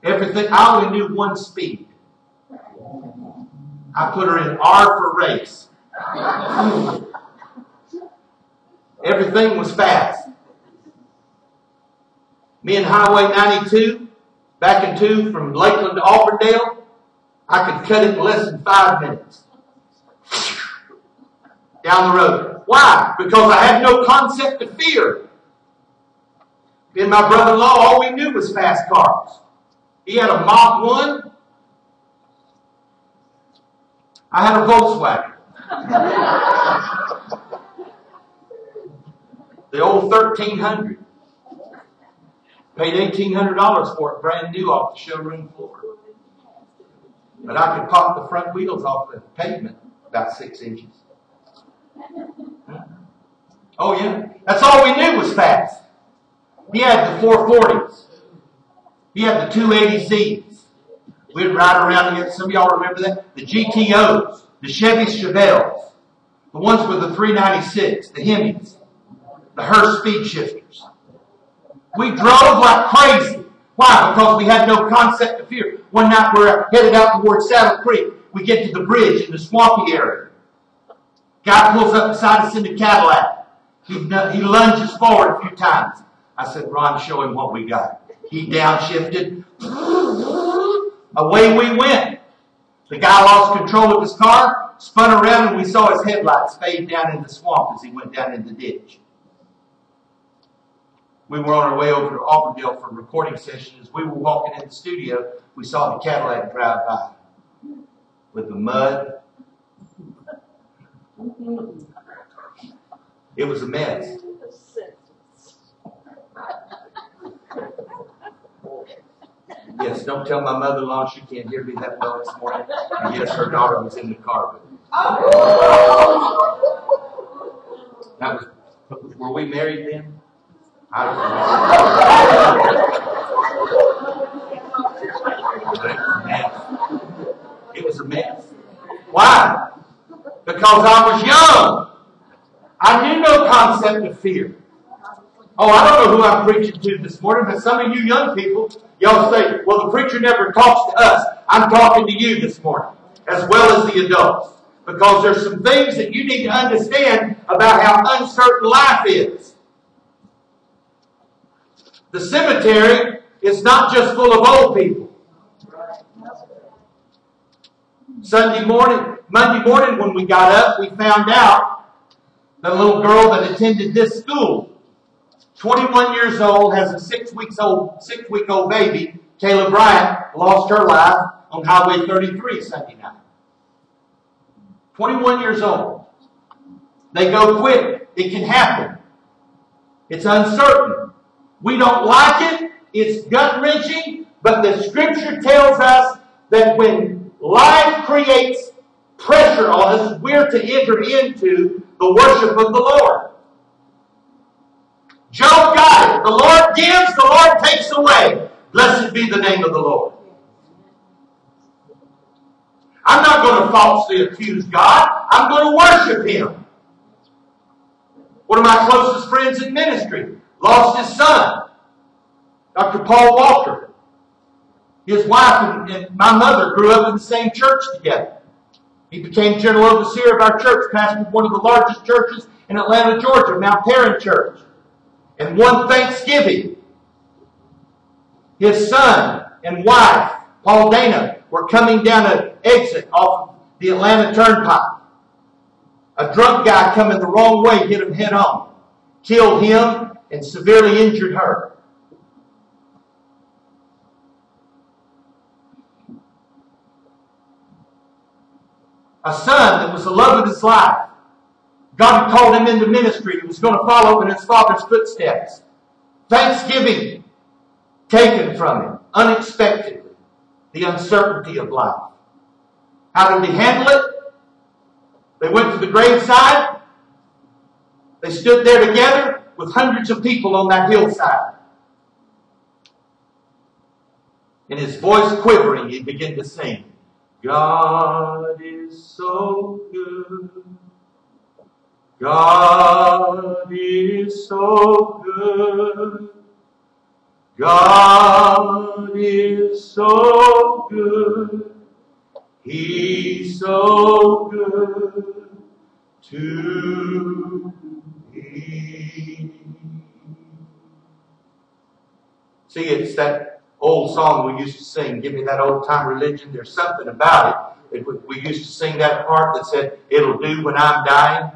Everything, I only knew one speed. I put her in R for race. Everything was fast. Me and Highway 92, back and two from Lakeland to Auburndale, I could cut it in less than five minutes. down the road. Why? Because I had no concept of fear. Me and my brother-in-law, all we knew was fast cars. He had a Mach 1. I had a Volkswagen. the old 1300. Paid $1,800 for it, brand new off the showroom floor. But I could pop the front wheels off the pavement about six inches. Oh, yeah. That's all we knew was fast. He had the 440s. He had the 280Zs. We'd ride around together. Some of y'all remember that? The GTOs, the Chevy Chevelles, the ones with the 396, the Hemis, the Hurst speed shifters. We drove like crazy. Why? Because we had no concept of fear. One night we're headed out towards Saddle Creek. We get to the bridge in the swampy area. Guy pulls up beside us in the Cadillac. He, he lunges forward a few times. I said, Ron, show him what we got. He downshifted. Away we went. The guy lost control of his car, spun around, and we saw his headlights fade down in the swamp as he went down in the ditch. We were on our way over to Auburndale for a recording session. As we were walking in the studio, we saw the Cadillac drive by with the mud. It was a mess. Yes, don't tell my mother-in-law she can't hear me that well this morning. And yes, her daughter was in the car. That was, were we married then? It was a mess. Why? Because I was young. I knew no concept of fear. Oh, I don't know who I'm preaching to this morning, but some of you young people, y'all say, well, the preacher never talks to us. I'm talking to you this morning, as well as the adults. Because there's some things that you need to understand about how uncertain life is. The cemetery is not just full of old people. Sunday morning, Monday morning when we got up, we found out the little girl that attended this school 21 years old, has a six weeks old, six week old baby. Kayla Bryant lost her life on Highway 33 Sunday night. 21 years old. They go quick. It can happen. It's uncertain. We don't like it. It's gut wrenching. But the scripture tells us that when life creates pressure on us, we're to enter into the worship of the Lord. Job got it. The Lord gives, the Lord takes away. Blessed be the name of the Lord. I'm not going to falsely accuse God. I'm going to worship Him. One of my closest friends in ministry lost his son, Dr. Paul Walker. His wife and, my mother grew up in the same church together. He became general overseer of our church, pastor of one of the largest churches in Atlanta, Georgia, Mount Paran Church. And one Thanksgiving, his son and wife, Paul Dana, were coming down an exit off the Atlanta Turnpike. A drunk guy coming the wrong way hit him head on, killed him, and severely injured her. A son that was the love of his life God had called him into ministry. He was going to follow in his father's footsteps. Thanksgiving taken from him unexpectedly. The uncertainty of life. How did he handle it? They went to the graveside. They stood there together with hundreds of people on that hillside. And his voice quivering, he began to sing, God is so good. God is so good. God is so good. He's so good to. See, it's that old song we used to sing, Give Me That Old Time Religion. There's something about it. it we used to sing that part that said, It'll do when I'm dying.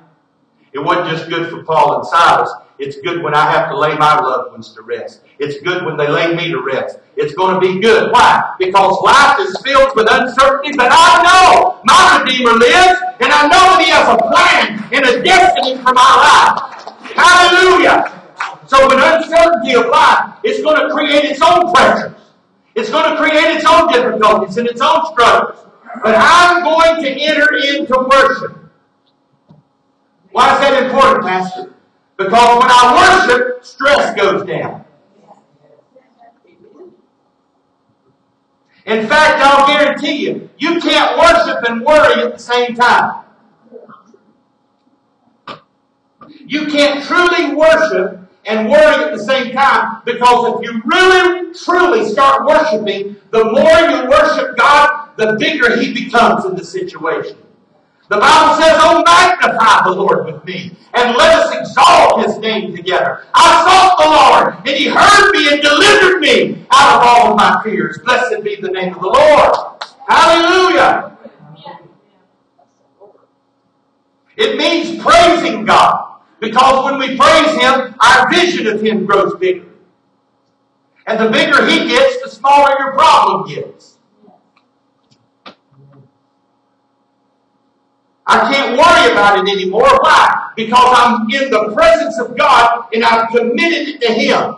It wasn't just good for Paul and Silas. It's good when I have to lay my loved ones to rest. It's good when they lay me to rest. It's going to be good. Why? Because life is filled with uncertainty, but I know my Redeemer lives, and I know that He has a plan and a destiny for my life. Hallelujah! So when uncertainty of life, it's going to create its own pressures. It's going to create its own difficulties and its own struggles. But I'm going to enter into worship. Why is that important, Pastor? Because when I worship, stress goes down. In fact, I'll guarantee you, you can't worship and worry at the same time. You can't truly worship and worry at the same time because if you really, truly start worshiping, the more you worship God, the bigger He becomes in the situation. The Bible says, Oh, magnify the Lord with me, and let us exalt His name together. I sought the Lord, and He heard me and delivered me out of all of my fears. Blessed be the name of the Lord. Hallelujah. It means praising God. Because when we praise Him, our vision of Him grows bigger. And the bigger He gets, the smaller your problem gets. I can't worry about it anymore. Why? Because I'm in the presence of God and I've committed it to Him.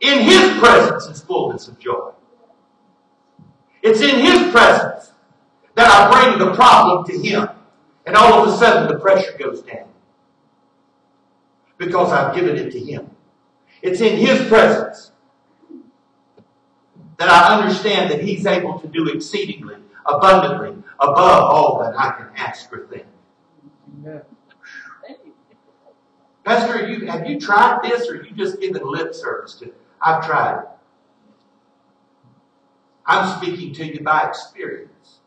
In His presence is fullness of joy. It's in His presence that I bring the problem to Him. And all of a sudden the pressure goes down. Because I've given it to Him. It's in His presence that I understand that He's able to do exceedingly, abundantly, above all that I can ask or think. Pastor, you, have you tried this or you just given lip service to it? I've tried it. I'm speaking to you by experience.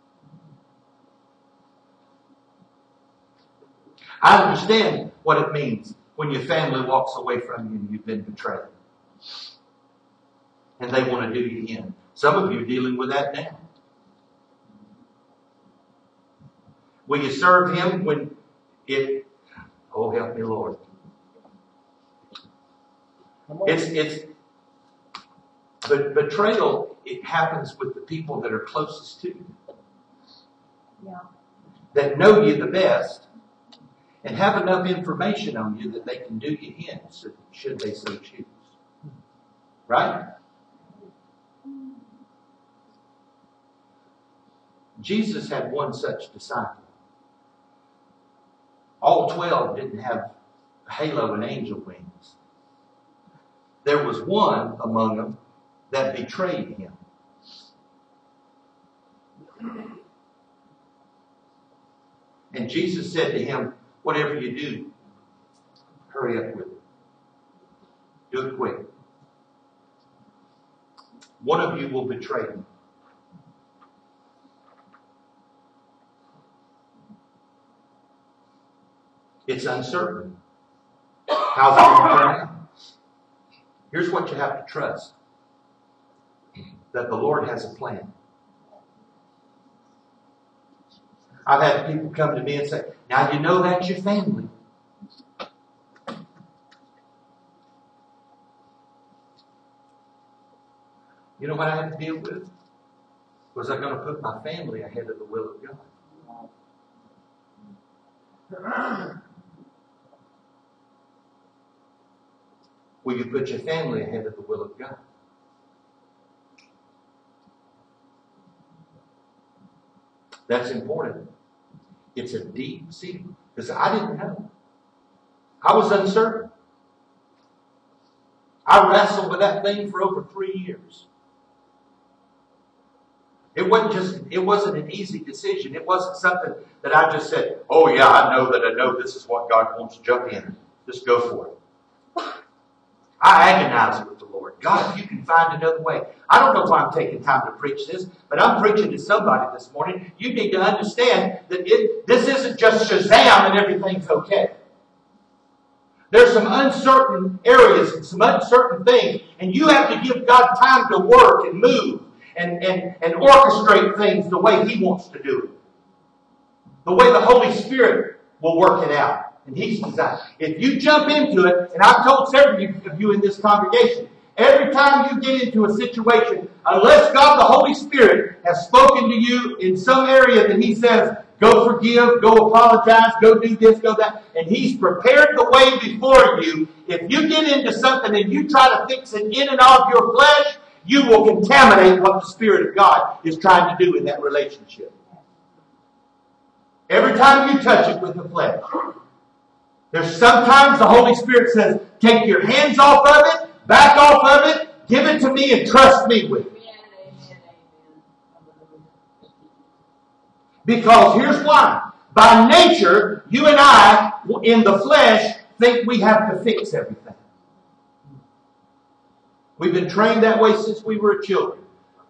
I understand what it means when your family walks away from you and you've been betrayed. And they want to do you in. Some of you are dealing with that now. Will you serve him when it, oh help me Lord. It's, it's, but betrayal, it happens with the people that are closest to you. Yeah. That know you the best and have enough information on you that they can do you in should they so choose. Right? Jesus had one such disciple. All 12 didn't have a halo and angel wings. There was one among them that betrayed him. And Jesus said to him, Whatever you do, hurry up with it. Do it quick. One of you will betray me. It's uncertain. How's it going to turn out? Here's what you have to trust that the Lord has a plan. I've had people come to me and say, Now you know that's your family. You know what I had to deal with? Was I going to put my family ahead of the will of God? Will you put your family ahead of the will of God? That's important. It's a deep secret. Because I didn't know. I was uncertain. I wrestled with that thing for over three years. It wasn't just, it wasn't an easy decision. It wasn't something that I just said, oh yeah, I know that I know this is what God wants to jump in. Just go for it. I agonize with the Lord. God, if you can find another way. I don't know why I'm taking time to preach this, but I'm preaching to somebody this morning. You need to understand that it, this isn't just Shazam and everything's okay. There's some uncertain areas and some uncertain things, and you have to give God time to work and move and, and, and orchestrate things the way He wants to do it. The way the Holy Spirit will work it out. And He's. If you jump into it, and I've told several of you in this congregation, every time you get into a situation, unless God the Holy Spirit has spoken to you in some area that He says, go forgive, go apologize, go do this, go that, and He's prepared the way before you, if you get into something and you try to fix it in and of your flesh, you will contaminate what the Spirit of God is trying to do in that relationship. Every time you touch it with the flesh. There's sometimes the Holy Spirit says, take your hands off of it, back off of it, give it to me and trust me with it. Because here's why. By nature, you and I, in the flesh, think we have to fix everything. We've been trained that way since we were children.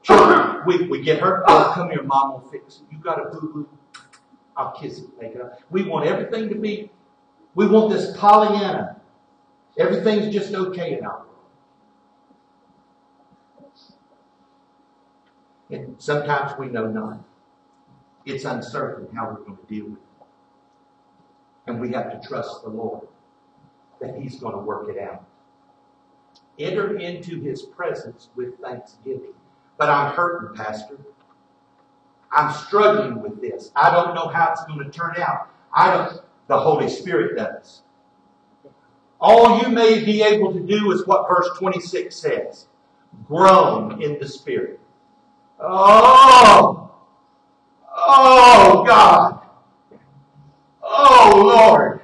Children, we, we get hurt. Oh, come here, mom will fix it. You got a boo boo. I'll kiss it, up. We want everything to be, we want this Pollyanna. Everything's just okay world. And sometimes we know not. It's uncertain how we're going to deal with it. And we have to trust the Lord that He's going to work it out. Enter into His presence with thanksgiving. But I'm hurting, Pastor. I'm struggling with this. I don't know how it's going to turn out. I don't. The Holy Spirit does. All you may be able to do is what verse 26 says. Groan in the Spirit. Oh! Oh, God! Oh, Lord!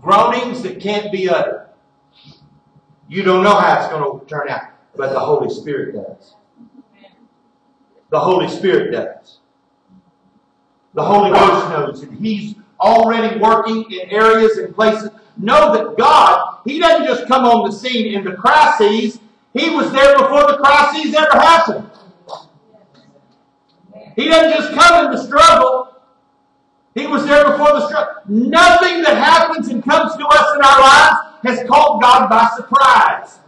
Groanings that can't be uttered. You don't know how it's going to turn out, but the Holy Spirit does. The Holy Spirit does. The Holy Ghost knows, and He's already working in areas and places. Know that God, He doesn't just come on the scene in the crises. He was there before the crises ever happened. He doesn't just come in the struggle. He was there before the struggle. Nothing that happens and comes to us in our lives has caught God by surprise.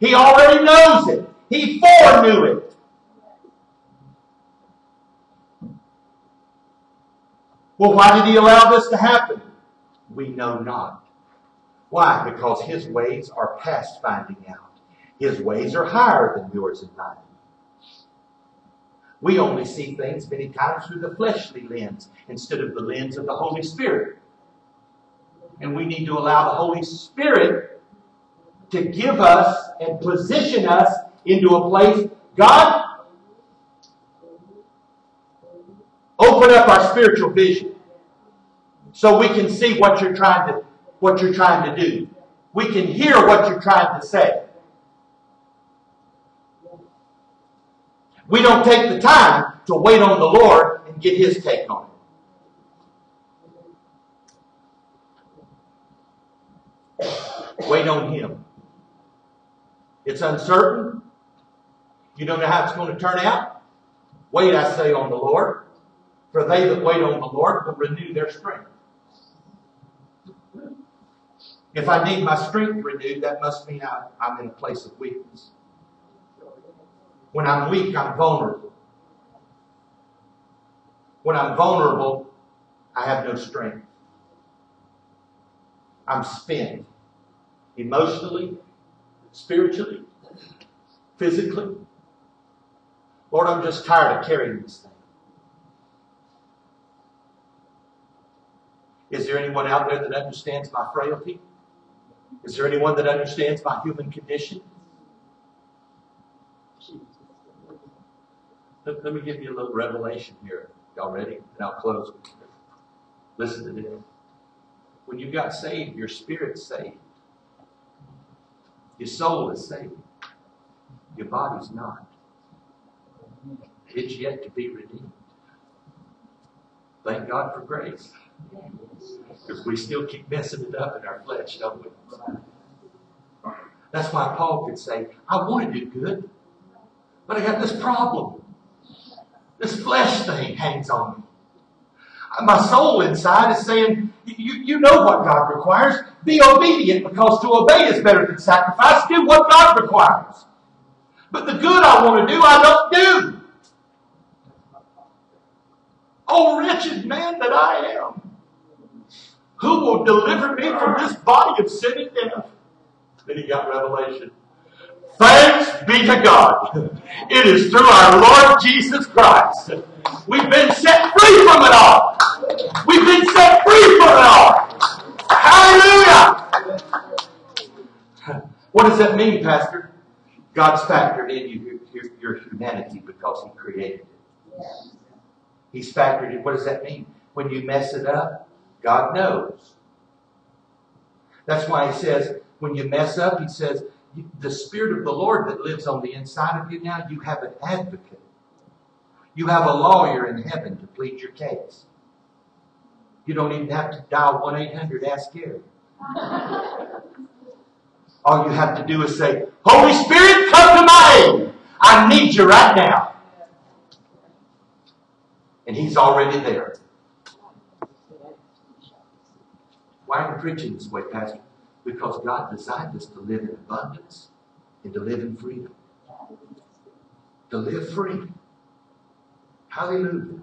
He already knows it. He foreknew it. Well, why did he allow this to happen? We know not. Why? Because his ways are past finding out. His ways are higher than yours and mine. We only see things many times through the fleshly lens instead of the lens of the Holy Spirit. And we need to allow the Holy Spirit to give us and position us into a place. God, open up our spiritual vision so we can see what you're trying to what you're trying to do. We can hear what you're trying to say. We don't take the time to wait on the Lord and get His take on it. Wait on Him. It's uncertain. You don't know how it's going to turn out. Wait, I say, on the Lord. For they that wait on the Lord will renew their strength. If I need my strength renewed, that must mean I, I'm in a place of weakness. When I'm weak, I'm vulnerable. When I'm vulnerable, I have no strength. I'm spent emotionally, spiritually, physically. Lord, I'm just tired of carrying this thing. Is there anyone out there that understands my frailty? Is there anyone that understands my human condition? Let, let me give you a little revelation here. Y'all ready? And I'll close. Listen to this. When you got saved, your spirit's saved. Your soul is saved. Your body's not. It's yet to be redeemed. Thank God for grace. Because we still keep messing it up in our flesh, don't we? That's why Paul could say, I want to do good, but I got this problem. This flesh thing hangs on me. My soul inside is saying, you, you know what God requires. Be obedient because to obey is better than sacrifice. Do what God requires. But the good I want to do, I don't do. Oh, wretched man that I am. Who will deliver me from this body of sin and death? Then he got revelation. Thanks be to God. It is through our Lord Jesus Christ. We've been set free from it all. We've been set free from it all. Hallelujah. What does that mean, Pastor? God's factored in you, your, your humanity because He created it. He's factored in. What does that mean? When you mess it up, God knows. That's why He says, when you mess up, He says, the Spirit of the Lord that lives on the inside of you now, you have an advocate. You have a lawyer in heaven to plead your case. You don't even have to dial 1 800 Ask Gary. All you have to do is say, Holy Spirit, come to my aid. I need you right now. And He's already there. Why am I preaching this way, Pastor? Because God designed us to live in abundance and to live in freedom. To live free. Hallelujah.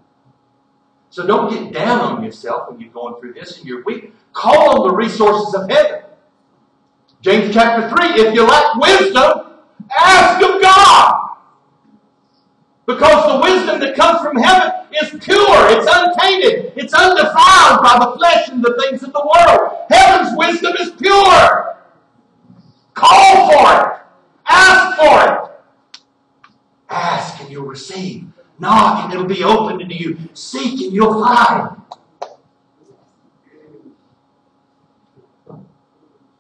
So don't get down on yourself when you're going through this and you're weak. Call on the resources of heaven. James chapter 3, if you lack wisdom, ask of God. Because the wisdom that comes from heaven is pure, it's untainted, it's undefiled by the flesh and the things of the world. Heaven's wisdom is pure. Call for it. Ask for it. Ask and you'll receive. Knock and it'll be opened to you. Seek and you'll find.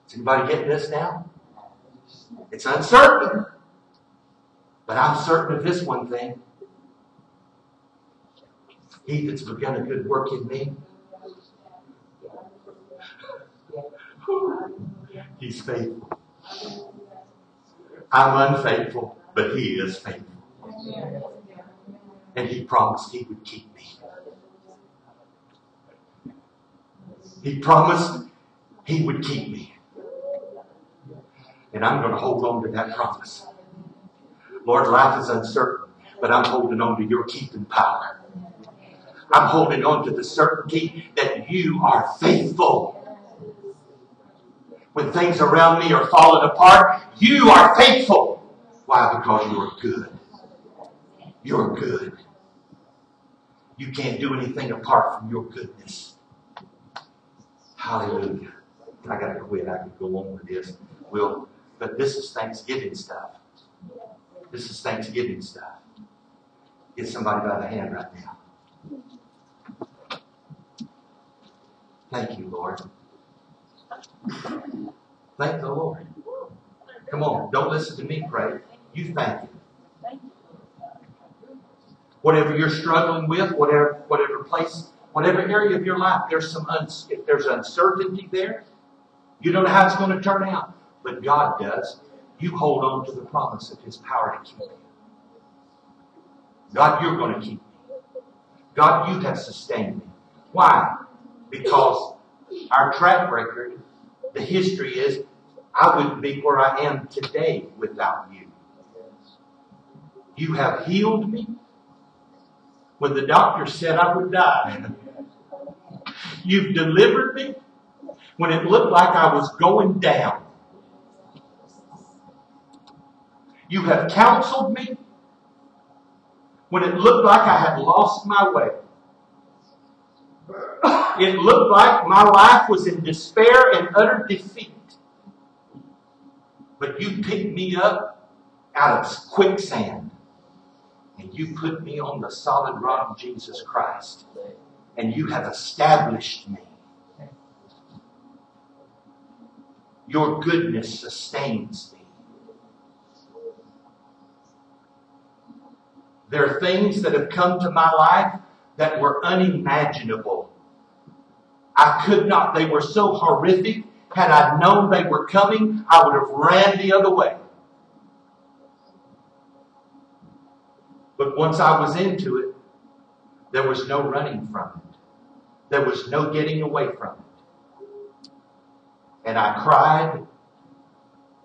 Is anybody getting this now? It's uncertain. But I'm certain of this one thing. He that's begun a good work in me, he's faithful. I'm unfaithful, but he is faithful. And he promised he would keep me. He promised he would keep me. And I'm going to hold on to that promise. Lord, life is uncertain, but I'm holding on to your keeping power. I'm holding on to the certainty that you are faithful. When things around me are falling apart, you are faithful. Why? Because you're good. You're good. You can't do anything apart from your goodness. Hallelujah. I gotta quit. I could go on with this. We'll, but this is Thanksgiving stuff. This is Thanksgiving stuff. Get somebody by the hand right now. Thank you, Lord. Thank the Lord. Come on, don't listen to me pray. You thank Him. Whatever you're struggling with, whatever whatever place, whatever area of your life, there's some uns- if there's uncertainty there, you don't know how it's going to turn out, but God does. You hold on to the promise of His power to keep you. God, you're going to keep me. God, you have sustained me. Why? Because our track record, the history is, I wouldn't be where I am today without you. You have healed me when the doctor said I would die. You've delivered me when it looked like I was going down. You have counseled me when it looked like I had lost my way. It looked like my life was in despair and utter defeat. But you picked me up out of quicksand and you put me on the solid rock, Jesus Christ. And you have established me. Your goodness sustains me. There are things that have come to my life that were unimaginable. I could not, they were so horrific. Had I known they were coming, I would have ran the other way. But once I was into it, there was no running from it. There was no getting away from it. And I cried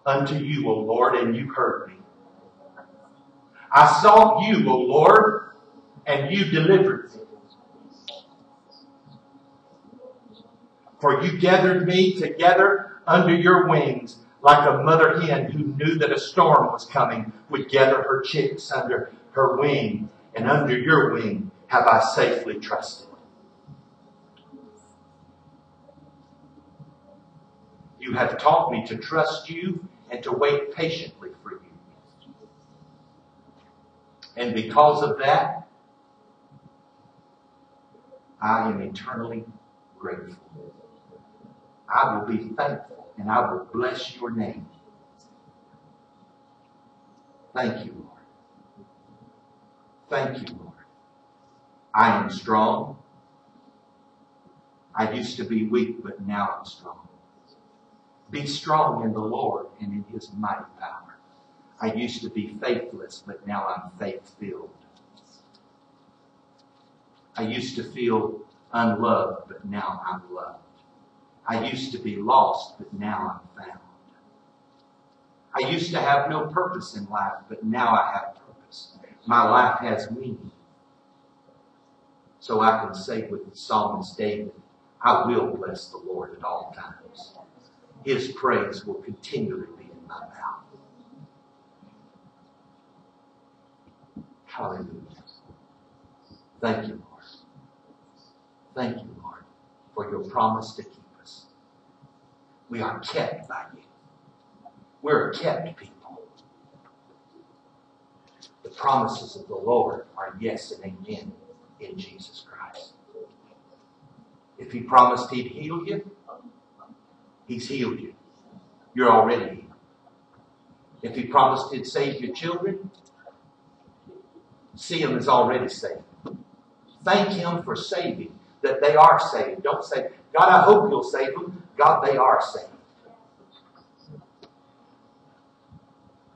unto you, O Lord, and you heard me. I sought you, O Lord, and you delivered me. For you gathered me together under your wings, like a mother hen who knew that a storm was coming would gather her chicks under her wing, and under your wing have I safely trusted. You have taught me to trust you and to wait patiently And because of that, I am eternally grateful. I will be thankful and I will bless your name. Thank you, Lord. Thank you, Lord. I am strong. I used to be weak, but now I'm strong. Be strong in the Lord and in his mighty power. I used to be faithless, but now I'm faith filled. I used to feel unloved, but now I'm loved. I used to be lost, but now I'm found. I used to have no purpose in life, but now I have purpose. My life has meaning. So I can say with the psalmist David, I will bless the Lord at all times. His praise will continually be in my mouth. Hallelujah. Thank you, Lord. Thank you, Lord, for your promise to keep us. We are kept by you. We're kept people. The promises of the Lord are yes and amen in Jesus Christ. If He promised He'd heal you, He's healed you. You're already healed. If He promised He'd save your children, see them as already saved. Thank Him for saving, that they are saved. Don't say, God, I hope you'll save them. God, they are saved.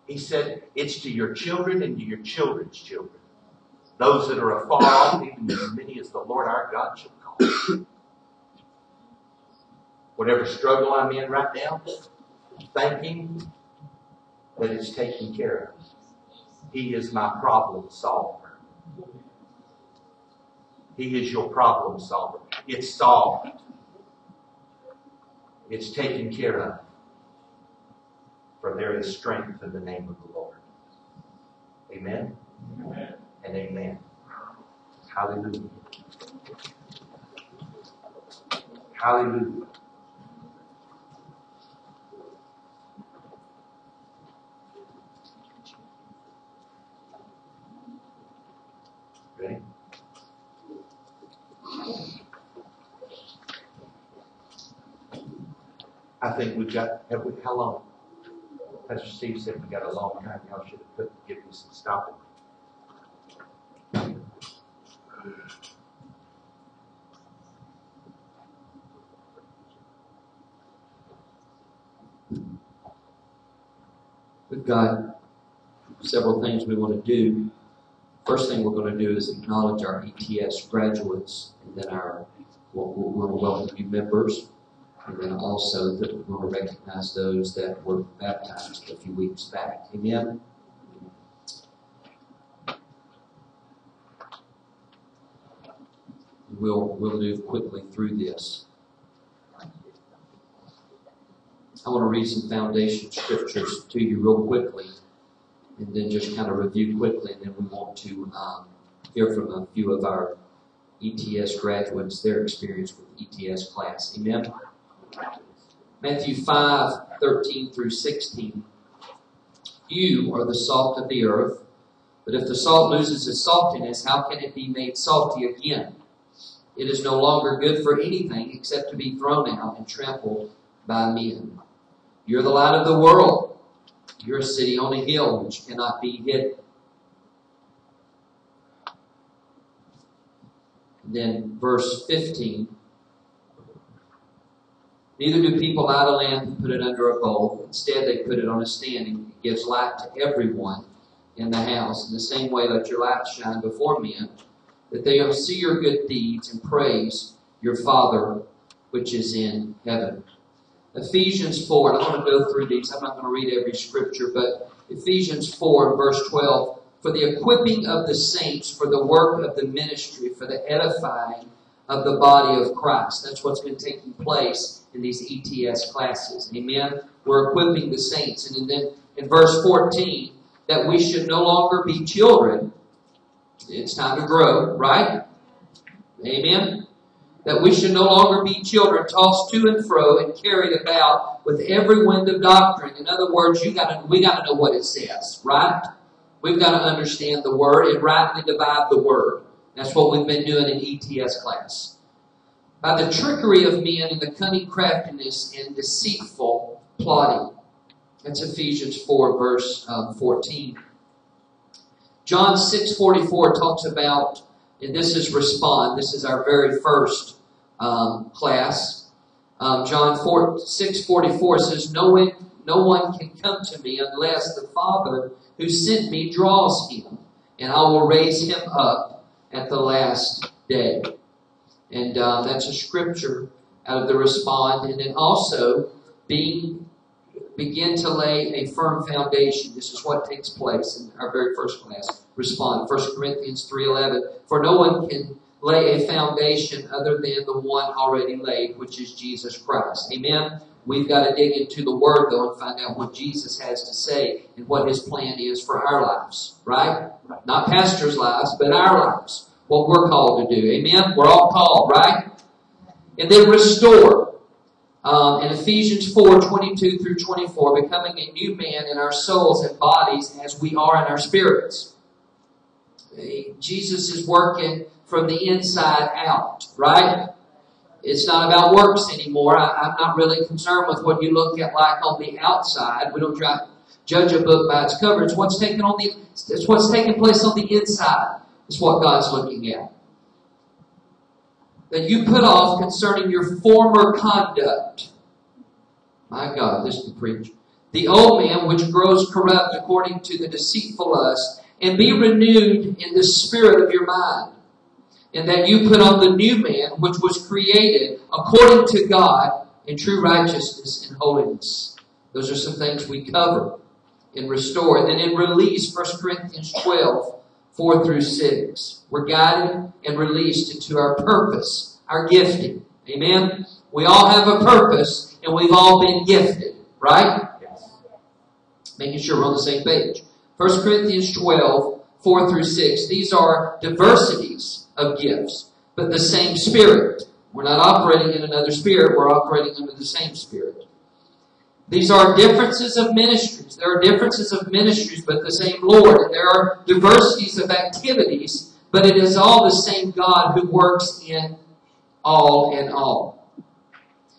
He said, it's to your children and to your children's children. Those that are afar off, even as many as the Lord our God shall call. Whatever struggle I'm in right now, thank Him that it's taken care of. He is my problem solver. He is your problem solver. It's solved. It's taken care of. For there is strength in the name of the Lord. Amen, Amen. and amen. Hallelujah. Hallelujah. Ready? I think we've got, have we, how long? Pastor Steve said we got a long time. Y'all should have put, give me some stopping. We've got several things we want to do. First thing we're going to do is acknowledge our ETS graduates, and then our we'll, we'll welcome members, and then also that we're going to recognize those that were baptized a few weeks back. Amen. We'll we'll move quickly through this. I want to read some foundation scriptures to you real quickly, and then just kind of review quickly, and then we want to um, hear from a few of our ETS graduates, their experience with ETS class. Amen. Matthew 5, 13 through 16. You are the salt of the earth, but if the salt loses its saltiness, how can it be made salty again? It is no longer good for anything except to be thrown out and trampled by men. You're the light of the world. You're a city on a hill which cannot be hidden. Then verse 15. Neither do people light a lamp and put it under a bowl. Instead, they put it on a stand and it gives light to everyone in the house. In the same way, let your light shine before men, that they see your good deeds and praise your Father which is in heaven. Ephesians 4, and I want to go through these. I'm not going to read every scripture, but Ephesians 4 verse 12. For the equipping of the saints, for the work of the ministry, for the edifying of the body of Christ. That's what's been taking place in these ETS classes. Amen. We're equipping the saints. And then in verse 14, that we should no longer be children. It's time to grow, right? Amen. That we should no longer be children tossed to and fro and carried about with every wind of doctrine. In other words, you gotta, we gotta know what it says, right? We've got to understand the word and rightly divide the word. That's what we've been doing in ETS class. By the trickery of men and the cunning craftiness and deceitful plotting. That's Ephesians 4, verse um, 14. John 6:44 talks about, and this is respond. This is our very first um, class. Um, John 4, 6:44 says, "No one, no one can come to me unless the Father who sent me draws him, and I will raise him up at the last day." And uh, that's a scripture out of the respond, and then also being begin to lay a firm foundation. This is what takes place in our very first class. Respond. 1 Corinthians 3.11. For no one can lay a foundation other than the one already laid, which is Jesus Christ. Amen? We've got to dig into the Word, though, and find out what Jesus has to say and what His plan is for our lives. Right? Not pastors' lives, but our lives. What we're called to do. Amen? We're all called, right? And then restore um, in Ephesians 4 22 through 24, becoming a new man in our souls and bodies as we are in our spirits. Jesus is working from the inside out, right? It's not about works anymore. I, am not really concerned with what you look at like on the outside. We don't try to judge a book by its cover. It's what's taking on the it's what's taking place on the inside. It's what God's looking at that you put off concerning your former conduct. My God, this is the preacher. The old man which grows corrupt according to the deceitful lust, and be renewed in the spirit of your mind. And that you put on the new man which was created according to God in true righteousness and holiness. Those are some things we cover in restore. And then in release, 1 Corinthians 12, 4 through 6. We're guided and released into our purpose, our gifting. Amen? We all have a purpose and we've all been gifted, right? Yes. Making sure we're on the same page. 1 Corinthians 12, 4 through 6. These are diversities of gifts, but the same Spirit. We're not operating in another spirit, we're operating under the same Spirit. These are differences of ministries. There are differences of ministries, but the same Lord. And there are diversities of activities, but it is all the same God who works in all and all.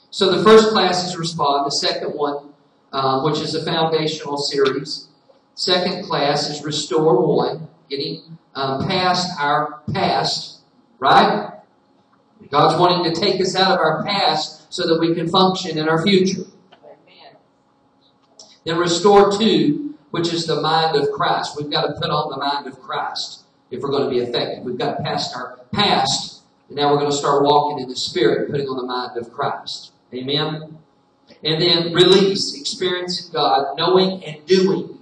So the first class is Respond. The second one, uh, which is a foundational series. Second class is Restore One, getting um, past our past, right? God's wanting to take us out of our past so that we can function in our future. Then restore to, which is the mind of Christ. We've got to put on the mind of Christ if we're going to be effective. We've got past our past, and now we're going to start walking in the Spirit, putting on the mind of Christ. Amen? And then release, experiencing God, knowing and doing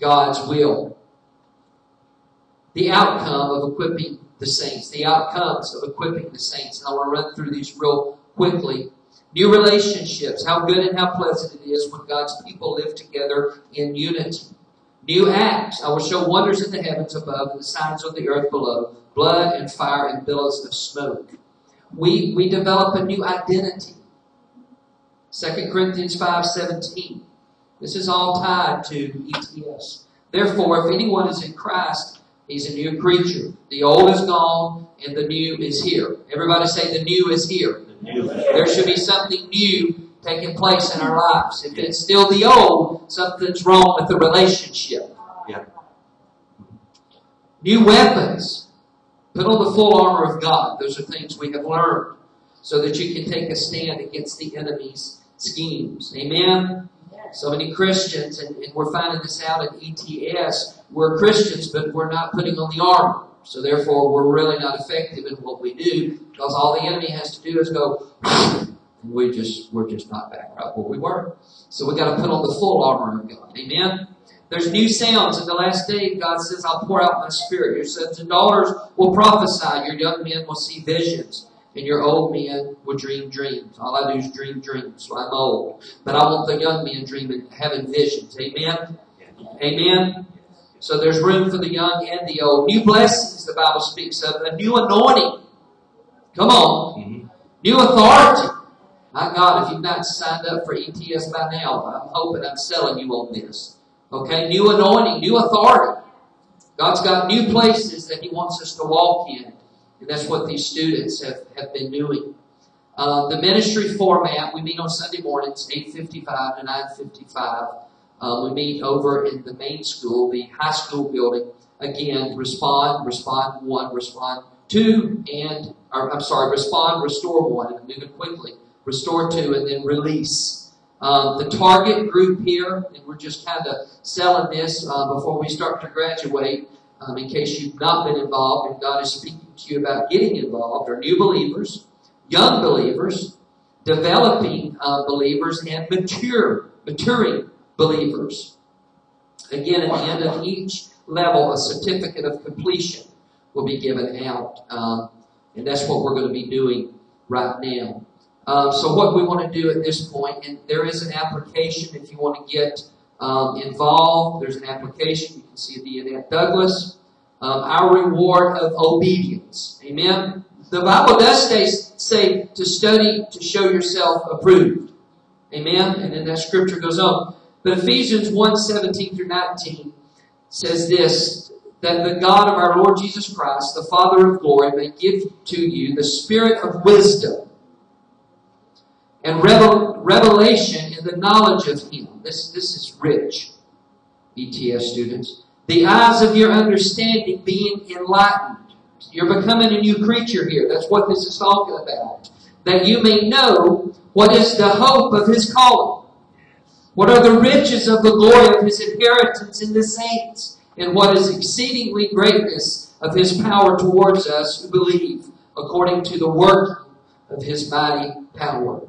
God's will. The outcome of equipping the saints, the outcomes of equipping the saints. And I want to run through these real quickly. New relationships, how good and how pleasant it is when God's people live together in unity. New acts, I will show wonders in the heavens above and the signs on the earth below, blood and fire and billows of smoke. We, we develop a new identity. 2 Corinthians 5.17. This is all tied to ETS. Therefore, if anyone is in Christ, he's a new creature. The old is gone and the new is here. Everybody say the new is here. The new. There should be something new taking place in our lives. If it's still the old, something's wrong with the relationship. Yeah. New weapons. Put on the full armor of God. Those are things we have learned so that you can take a stand against the enemy's schemes. Amen? So many Christians, and, and we're finding this out at ETS, we're Christians, but we're not putting on the armor. So therefore, we're really not effective in what we do because all the enemy has to do is go, and we just we're just not back right where we were. So we got to put on the full armor of God. Amen. There's new sounds in the last day. God says, "I'll pour out my spirit. Your sons and daughters will prophesy. Your young men will see visions." and your old men will dream dreams. All I do is dream dreams, so I'm old. But I want the young men dreaming, having visions. Amen? Amen? So there's room for the young and the old. New blessings, the Bible speaks of. A new anointing. Come on. Mhm. New authority. My God, if you've not signed up for ETS by now, I'm hoping I'm selling you on this. Okay? New anointing, new authority. God's got new places that He wants us to walk in. And that's what these students have, have been doing. Uh, the ministry format, we meet on Sunday mornings, 8.55 to 9.55. Uh, we meet over in the main school, the high school building. Again, respond, respond one, respond two, and, or, I'm sorry, respond, restore one, and moving quickly. Restore two, and then release. Um, the target group here, and we're just kind of selling this uh, before we start to graduate, um, in case you've not been involved and God is speaking to you about getting involved, are new believers, young believers, developing uh, believers, and mature, maturing believers. Again, at the end of each level, a certificate of completion will be given out, um, and that's what we're going to be doing right now. Um, so, what we want to do at this point, and there is an application if you want to get um, involved. There's an application. You can see it at Douglas. Um, our reward of obedience. Amen. The Bible does say, say to study to show yourself approved. Amen. And then that scripture goes on. But Ephesians 1 17 through 19 says this that the God of our Lord Jesus Christ, the Father of glory, may give to you the spirit of wisdom and revel- revelation in the knowledge of Him. This, this is rich, ETS students. The eyes of your understanding being enlightened. You're becoming a new creature here. That's what this is talking about. That you may know what is the hope of His calling. What are the riches of the glory of His inheritance in the saints? And what is exceedingly greatness of His power towards us who believe, according to the working of His mighty power.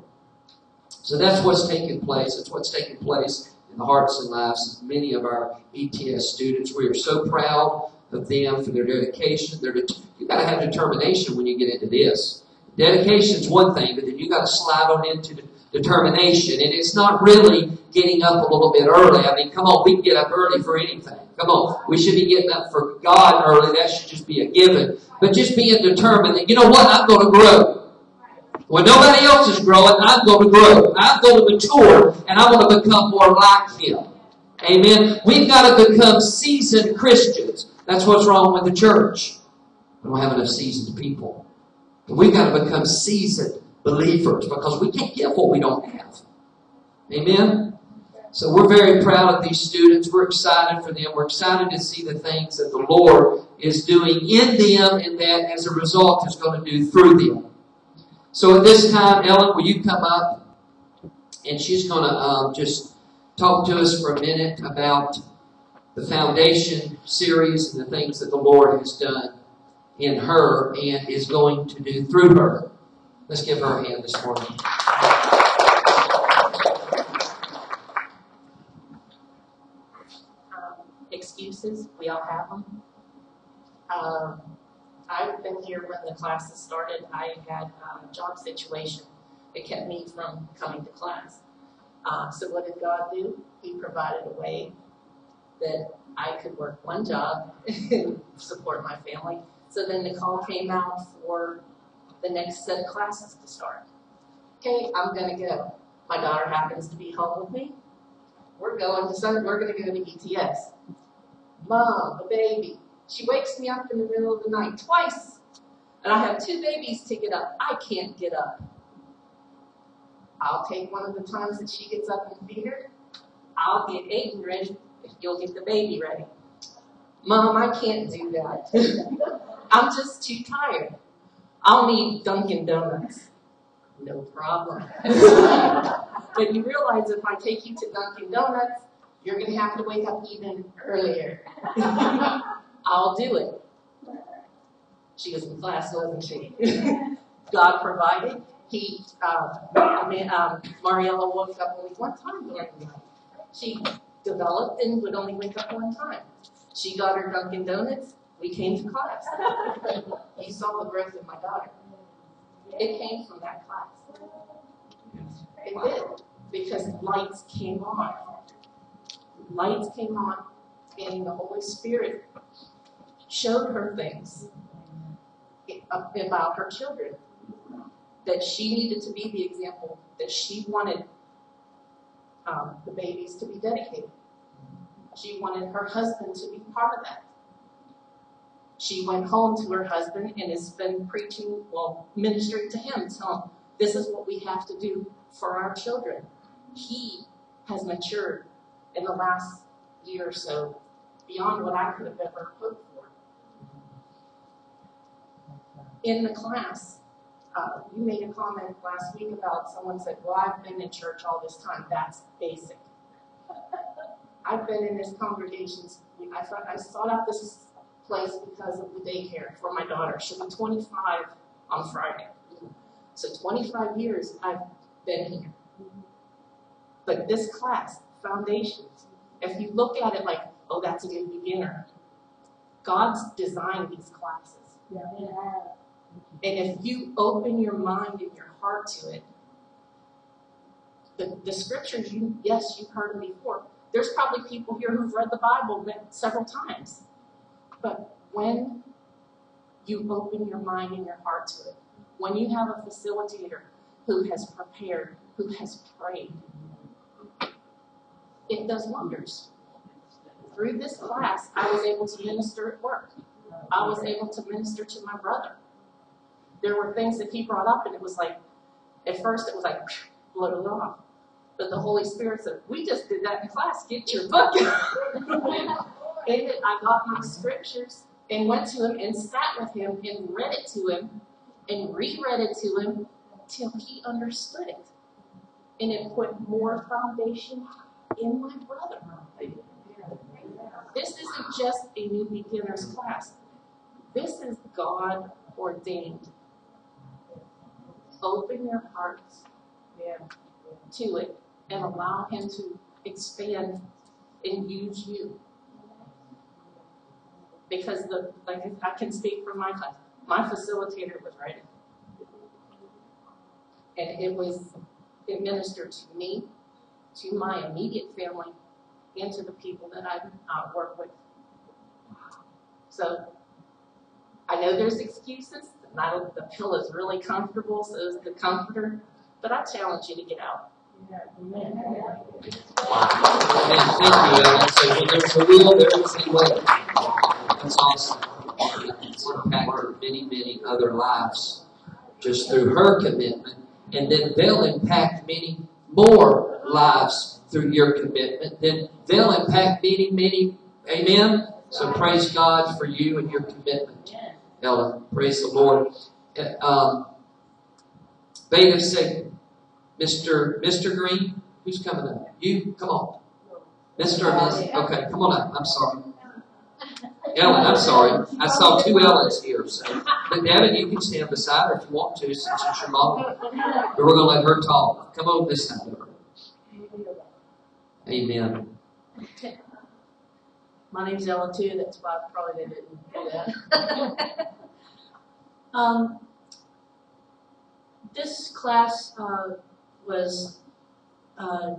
So that's what's taking place. That's what's taking place in the hearts and lives of many of our ETS students. We are so proud of them for their dedication. Their det- you got to have determination when you get into this. Dedication is one thing, but then you've got to slide on into the determination. And it's not really getting up a little bit early. I mean, come on, we can get up early for anything. Come on, we should be getting up for God early. That should just be a given. But just being determined that, you know what, I'm going to grow. When nobody else is growing, I'm going to grow. I'm going to mature, and I want to become more like Him. Amen. We've got to become seasoned Christians. That's what's wrong with the church. We don't have enough seasoned people. We've got to become seasoned believers because we can't give what we don't have. Amen. So we're very proud of these students. We're excited for them. We're excited to see the things that the Lord is doing in them and that as a result is going to do through them. So at this time, Ellen, will you come up? And she's going to um, just talk to us for a minute about the foundation series and the things that the Lord has done in her and is going to do through her. Let's give her a hand this morning. um, excuses. We all have them. Um, I've been here when the classes started. I had a job situation that kept me from coming to class. Uh, so what did God do? He provided a way that I could work one job and support my family. So then the call came out for the next set of classes to start. Okay, I'm gonna go. My daughter happens to be home with me. We're going to Sunday, we're gonna go to ETS. Mom, the baby. She wakes me up in the middle of the night twice. And I have two babies to get up. I can't get up. I'll take one of the times that she gets up and feed her. I'll get Aiden ready if you'll get the baby ready. Mom, I can't do that. I'm just too tired. I'll need Dunkin' Donuts. No problem. but you realize if I take you to Dunkin' Donuts, you're going to have to wake up even earlier. I'll do it. She was in class, wasn't she? God provided. He, uh, I mean, um, Mariella woke up only one time during the night. She developed and would only wake up one time. She got her Dunkin' Donuts. We came to class. you saw the growth of my daughter. It came from that class. It did, because lights came on. Lights came on, and the Holy Spirit showed her things about her children. That she needed to be the example, that she wanted um, the babies to be dedicated. She wanted her husband to be part of that. She went home to her husband and has been preaching, well, ministering to him, telling him, this is what we have to do for our children. He has matured in the last year or so beyond what I could have ever hoped for. In the class, uh, you made a comment last week about someone said, Well, I've been in church all this time. That's basic. I've been in this congregation. I, thought, I sought out this place because of the daycare for my daughter. She'll be 25 on Friday. So 25 years I've been here. But this class, foundations, if you look at it like, oh, that's a new beginner, God's designed these classes. Yeah. And if you open your mind and your heart to it, the, the scriptures, you yes, you've heard them before. There's probably people here who've read the Bible several times. But when you open your mind and your heart to it, when you have a facilitator who has prepared, who has prayed, it does wonders. Through this class, I was able to minister at work. I was able to minister to my brother. There were things that he brought up, and it was like, at first, it was like, blow it off. But the Holy Spirit said, We just did that in class. Get your book. and I got my scriptures and went to him and sat with him and read it to him and reread it to him till he understood it. And it put more foundation in my brother. This isn't just a new beginner's class. This is God ordained. Open your hearts to it and allow Him to expand and use you. Because the like I can speak for my class. My facilitator was writing. And it was it ministered to me, to my immediate family, and to the people that I uh, work with. So I know there's excuses. Not the pill is really comfortable, so is the comforter. But I challenge you to get out. Amen. Thank you, Ellen. So when there's a will, That's awesome. It's impacted many, many other lives just through her commitment. And then they'll impact many more lives through your commitment. Then they'll impact many, many. Amen. So praise God for you and your commitment, Ellen. Praise the Lord. Um, Beta said, Mr. Mr. Green, who's coming up? You, come on. Mr. Okay, come on up. I'm sorry. Ellen, I'm sorry. I saw two Ellens here. So. But Devin, you can stand beside her if you want to, since it's your mom. But we're going to let her talk. Come on this side of her. Amen. My name's Ellen too. That's why I probably didn't do that. um, this class uh, was uh,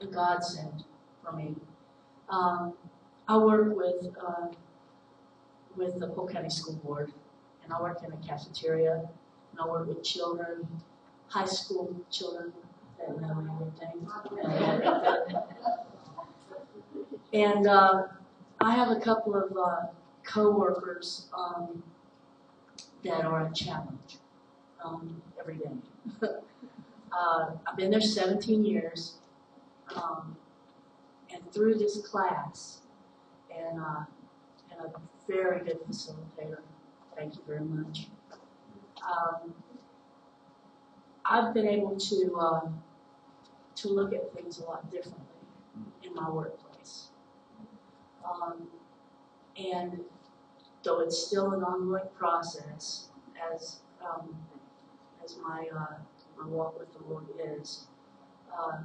a godsend for me. Um, I work with uh, with the Polk County School Board, and I work in a cafeteria, and I work with children, high school children that know everything. and uh, I have a couple of uh, co-workers um, that are a challenge um, every day. uh, I've been there 17 years, um, and through this class, and uh, and a very good facilitator. Thank you very much. Um, I've been able to uh, to look at things a lot differently in my workplace. Um, and though it's still an ongoing process, as um, as my uh, my walk with the Lord is, uh,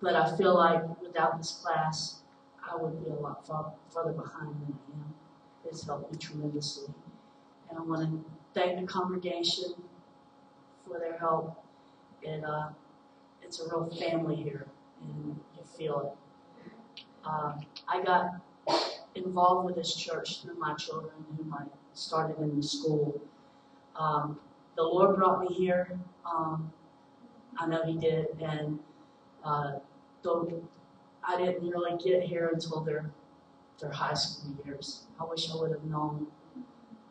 but I feel like without this class, I would be a lot far, farther behind than I am. It's helped me tremendously, and I want to thank the congregation for their help. It, uh, it's a real family here, and you feel it. Um, I got involved with this church through my children, whom I started in the school. Um, the Lord brought me here. Um, I know He did, and uh, I didn't really get here until their their high school years. I wish I would have known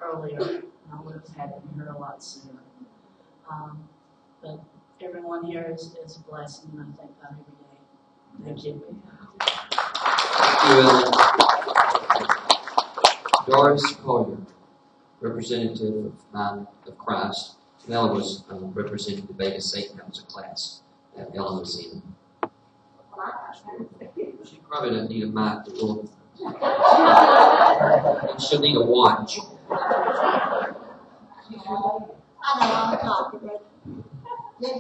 earlier. and I would have had them here a lot sooner. Um, but everyone here is, is a blessing, and I thank God every day. Thank you. Thank you, Ellen. Doris Collier, representative of Mind of Christ. And Ellen was um, representing the Bait of Satan. That was a class that Ellen was in. She probably doesn't need a mic to go. And she'll need a watch. I know I'm talking, but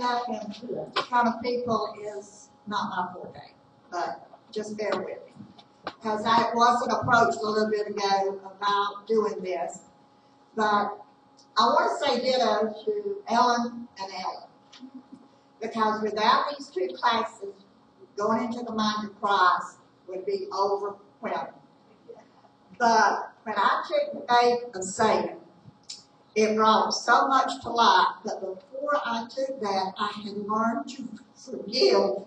up in front of people is not my forte, but just bear with me. Because I wasn't approached a little bit ago about doing this, but I want to say ditto to Ellen and Ellen. Because without these two classes, going into the mind of Christ would be overwhelming. But when I took Bait of Satan, it brought so much to light that before I took that, I had learned to forgive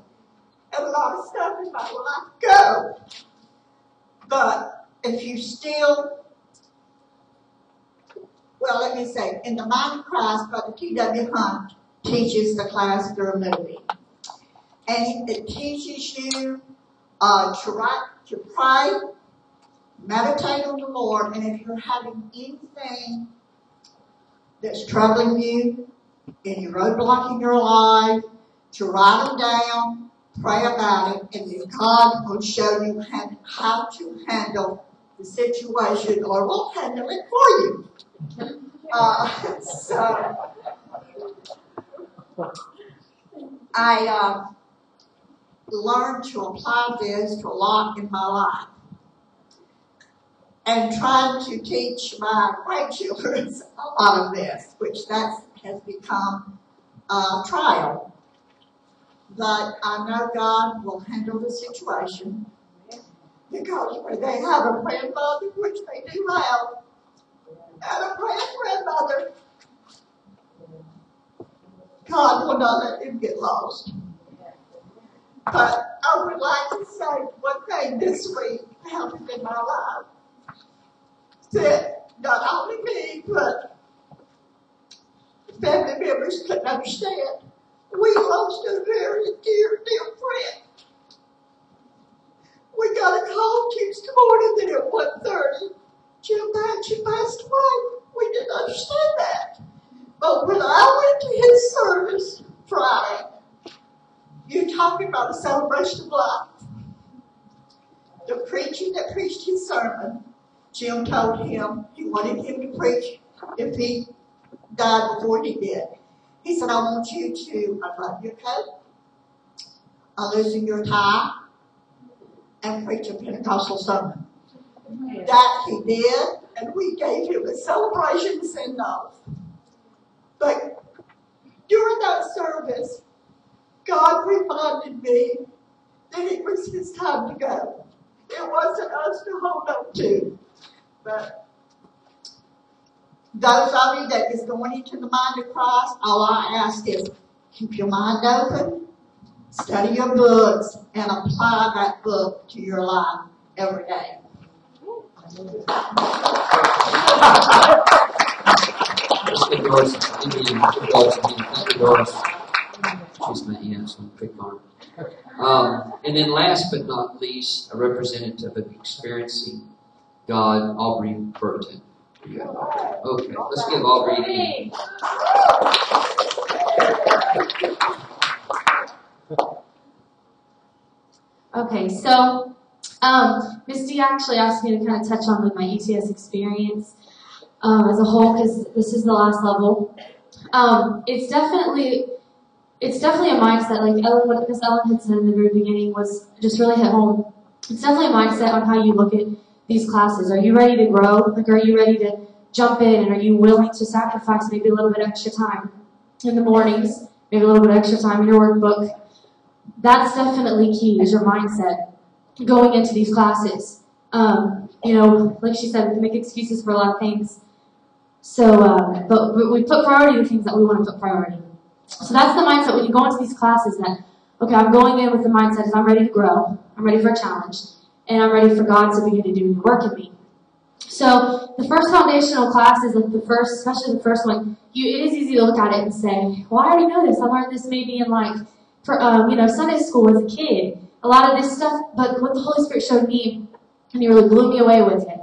and a lot of stuff in my life go. But if you still, well, let me say, in the mind of Christ, Brother T.W. Hunt teaches the class through a movie. And it teaches you uh, to write, to pray, meditate on the Lord, and if you're having anything that's troubling you, any roadblock in your life, to write them down, pray about it, and then God will show you how, to handle the situation, or will handle it for you. Uh, so, I uh, learned to apply this to a lot in my life. And trying to teach my grandchildren a lot of this, which that has become a trial. But I know God will handle the situation because when they have a grandmother, which they do have, and a grand grandmother, God will not let them get lost. But I would like to say one thing this week happened in my life that not only me, but family members couldn't understand. We lost a very dear, dear friend. We got a call Tuesday morning that at 1.30, Jim Patchen passed away. We didn't understand that. But when I went to his service Friday, you're talking about a celebration of life. The preacher that preached his sermon, Jim told him he wanted him to preach if he died before he did. He said, I want you to unbutton your coat, unloosen your tie, and preach a Pentecostal sermon. That he did, and we gave him a celebration send off. But during that service, God reminded me that it was his time to go. It wasn't us to hold on to. But those of you that is going into the mind of Christ, all I ask is keep your mind open, study your books, and apply that book to your life every day. Thank you. She's my aunt, so quick on her. Um, and then last but not least, a representative of experiencing God, Aubrey Burton. Okay, let's give Aubrey an. Okay, so um, Misty actually asked me to kind of touch on my ETS experience um, as a whole because this is the last level. Um, it's definitely it's definitely a mindset like Ellen, what Miss Ellen had said in the very beginning was just really hit home. It's definitely a mindset on how you look at these classes. Are you ready to grow? Like, are you ready to jump in, and are you willing to sacrifice maybe a little bit extra time? in the mornings, maybe a little bit extra time in your workbook. That's definitely key, is your mindset going into these classes. Um, you know, like she said, we make excuses for a lot of things. So, uh, but, but we put priority to things that we want to put priority. So that's the mindset when you go into these classes that, okay, I'm going in with the mindset is I'm ready to grow, I'm ready for a challenge, and I'm ready for God to begin to do new work in me. So the first foundational classes, like the first, especially the first one, you, it is easy to look at it and say, well, I already know this. I learned this maybe in like, for, um, you know, Sunday school as a kid. A lot of this stuff, but what the Holy Spirit showed me, and He really blew me away with it,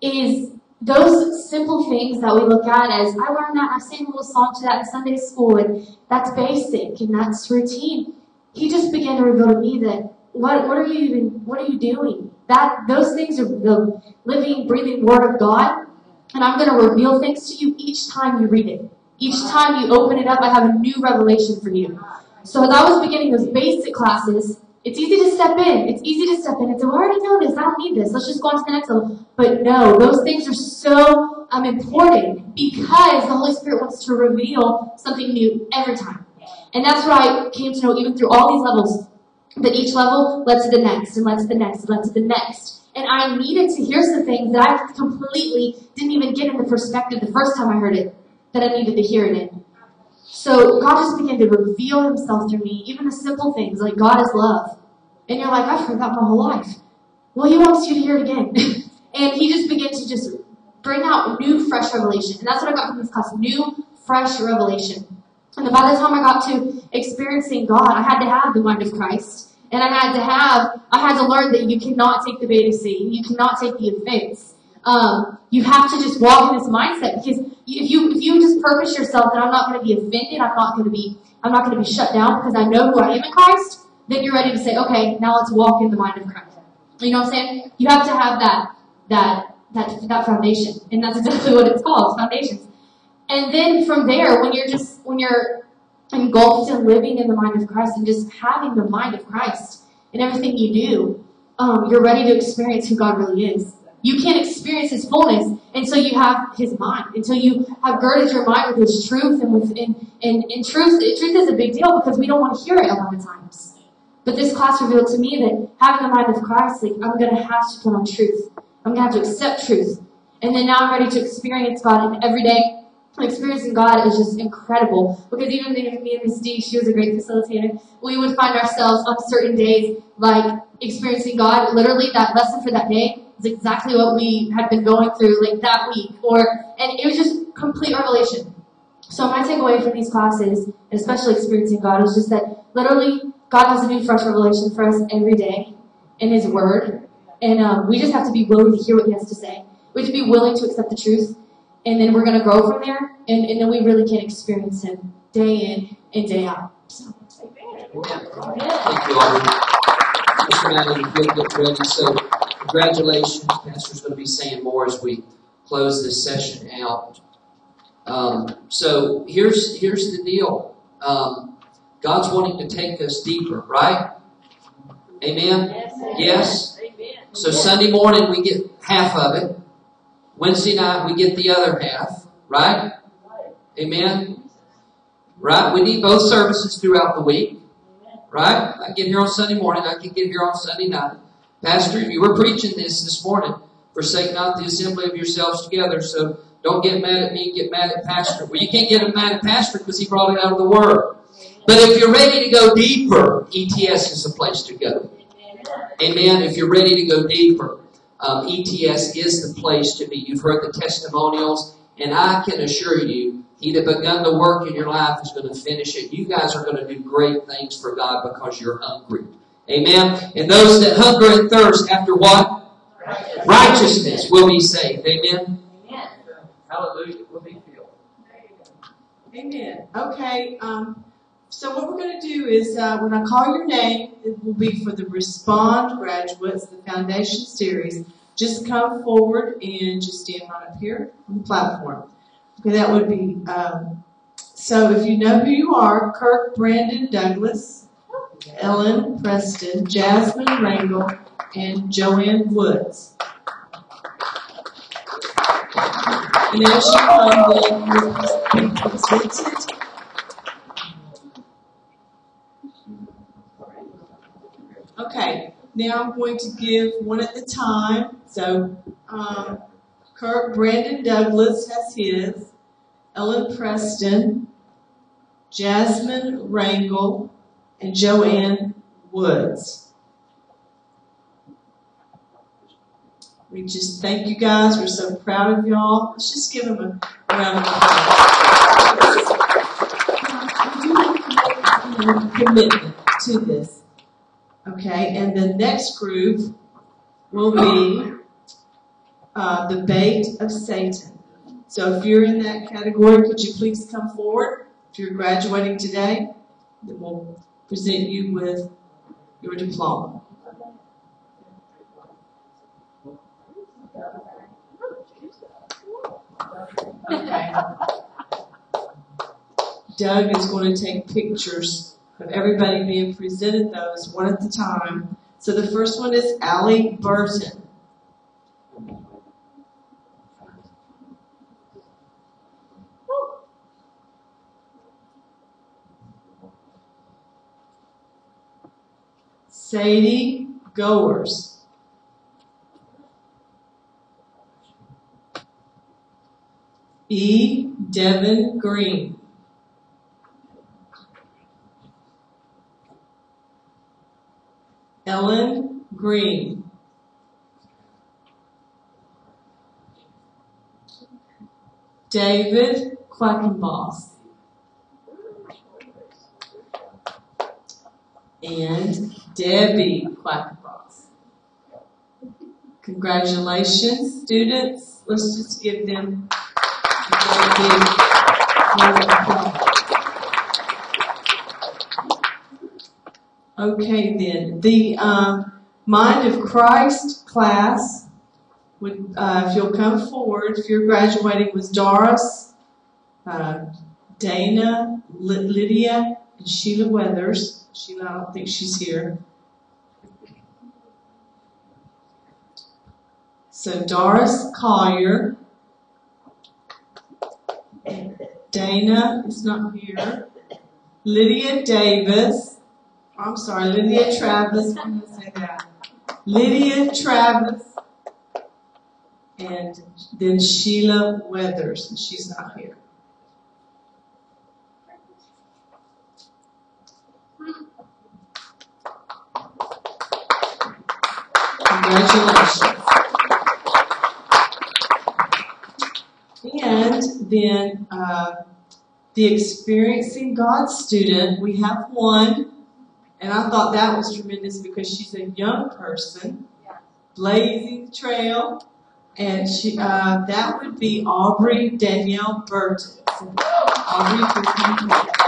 is those simple things that we look at as I learned that I sang a little song to that in Sunday school, and that's basic and that's routine. He just began to reveal to me that what what are you even what are you doing? That those things are the living, breathing Word of God, and I'm going to reveal things to you each time you read it. Each time you open it up, I have a new revelation for you. So as I was beginning those basic classes, it's easy to step in. It's easy to step in and say, well, I already know this. I don't need this. Let's just go on to the next level. But no, those things are so um, important because the Holy Spirit wants to reveal something new every time. And that's what I came to know even through all these levels. That each level led to the next and led to the next and led to the next. And I needed to hear some things that I completely didn't even get in the perspective the first time I heard it, that I needed to hear it in. So God just began to reveal himself through me, even the simple things like God is love. And you're like, I've heard that my whole life. Well, he wants you to hear it again. and he just began to just bring out new, fresh revelation. And that's what I got from this class new, fresh revelation. And by the time I got to experiencing God, I had to have the mind of Christ. And I had to have, I had to learn that you cannot take the beta C. You cannot take the offense. Um, you have to just walk in this mindset because if you if you just purpose yourself that I'm not going to be offended, I'm not going to be I'm not going to be shut down because I know who I am in Christ, then you're ready to say, okay, now let's walk in the mind of Christ. You know what I'm saying? You have to have that that that that foundation, and that's exactly what it's called, foundations. And then from there, when you're just when you're engulfed in living in the mind of Christ and just having the mind of Christ in everything you do, um, you're ready to experience who God really is. You can't experience His fullness until you have His mind, until you have girded your mind with His truth and with in, in, in truth. Truth is a big deal because we don't want to hear it a lot of times. But this class revealed to me that having the mind of Christ, like I'm going to have to put on truth. I'm going to have to accept truth. And then now I'm ready to experience God in every day. Experiencing God is just incredible because even me and Miss D, she was a great facilitator. We would find ourselves on certain days like experiencing God. Literally, that lesson for that day is exactly what we had been going through like that week, or and it was just complete revelation. So my takeaway from these classes, and especially experiencing God, was just that literally God has a new fresh revelation for us every day in His Word, and um, we just have to be willing to hear what He has to say. We have to be willing to accept the truth, and then we're going to grow from there, and, and then we really can experience Him day in and day out. So. Thank you, Aubrey. Mr. Manning, you get, get ready. So, congratulations. Pastor's going to be saying more as we close this session out. Um, so, here's here's the deal. Um, God's wanting to take us deeper, right? Amen? Yes? So, Sunday morning, we get half of it. Wednesday night, we get the other half, right? Amen? Right? We need both services throughout the week. Right? I get here on Sunday morning. I can get here on Sunday night. Pastor, you were preaching this this morning. Forsake not the assembly of yourselves together. So don't get mad at me. Get mad at Pastor. Well, you can't get mad at Pastor because he brought it out of the Word. But if you're ready to go deeper, ETS is the place to go. Amen. If you're ready to go deeper, um, ETS is the place to be. You've heard the testimonials, and I can assure you, he that begun the work in your life is going to finish it. You guys are going to do great things for God because you're hungry. Amen. And those that hunger and thirst after what? Righteousness, Righteousness will be saved. Amen. Amen. Hallelujah. Will be filled. Amen. Okay. Um, so what we're going to do is uh, when I call your name, it will be for the Respond graduates, the Foundation Series. Just come forward and just stand right up here on the platform. Okay, that would be, um, so if you know who you are, Kirk Brandon Douglas, Ellen Preston, Jasmine Wrangle, and Joanne Woods. And as Okay, now I'm going to give one at a time. So um, Brandon Douglas has his, Ellen Preston, Jasmine Wrangle, and Joanne Woods. We just thank you guys. We're so proud of y'all. Let's just give them a round of applause. Commitment to this. Okay, and the next group will be uh, the bait of Satan. So if you're in that category, could you please come forward? If you're graduating today, we'll present you with your diploma. Okay. Doug is going to take pictures of everybody being presented those one at a time. So the first one is Allie Burton. Sadie Goers. E. Devin Green. Ellen Green. David Quackenboss. And Debbie Quackenboss. Congratulations, students. Let's just give them a big. Okay, then. The um, Mind of Christ class, would, uh, if you'll come forward, if you're graduating, was Doris, uh, Dana, Ly- Lydia, and Sheila Weathers. Sheila, I don't think she's here. So Doris Collier, Dana is not here, Lydia Davis, I'm sorry, Lydia Travis, I'm gonna say that. Lydia Travis, and then Sheila Weathers, and she's not here. Congratulations. And then uh, the Experiencing God student, we have one, and I thought that was tremendous because she's a young person, blazing trail, and she uh, that would be Aubrey Danielle Burton. So, Aubrey, if you'll come forward.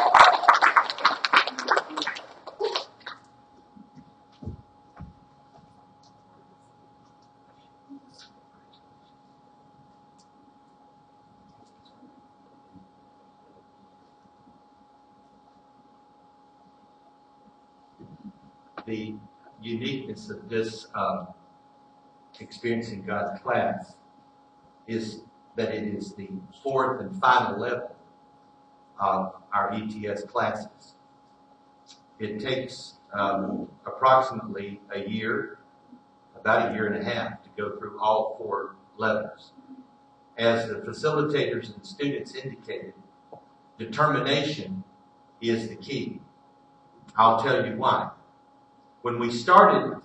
the of this um, experiencing God's class is that it is the fourth and final level of our ETS classes. It takes um, approximately a year, about a year and a half, to go through all four levels. As the facilitators and students indicated, determination is the key. I'll tell you why when we started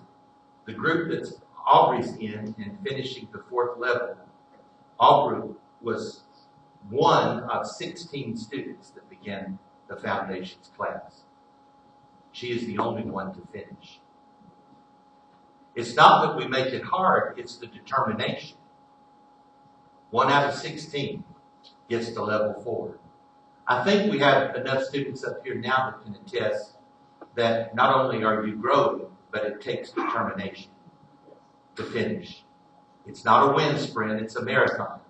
the group that's Aubrey's in and finishing the fourth level, Aubrey was one of 16 students that began the foundations class. She is the only one to finish. It's not that we make it hard, it's the determination. One out of 16 gets to level four. I think we have enough students up here now that can attest that not only are you growing, but it takes determination to finish. It's not a wind sprint, it's a marathon.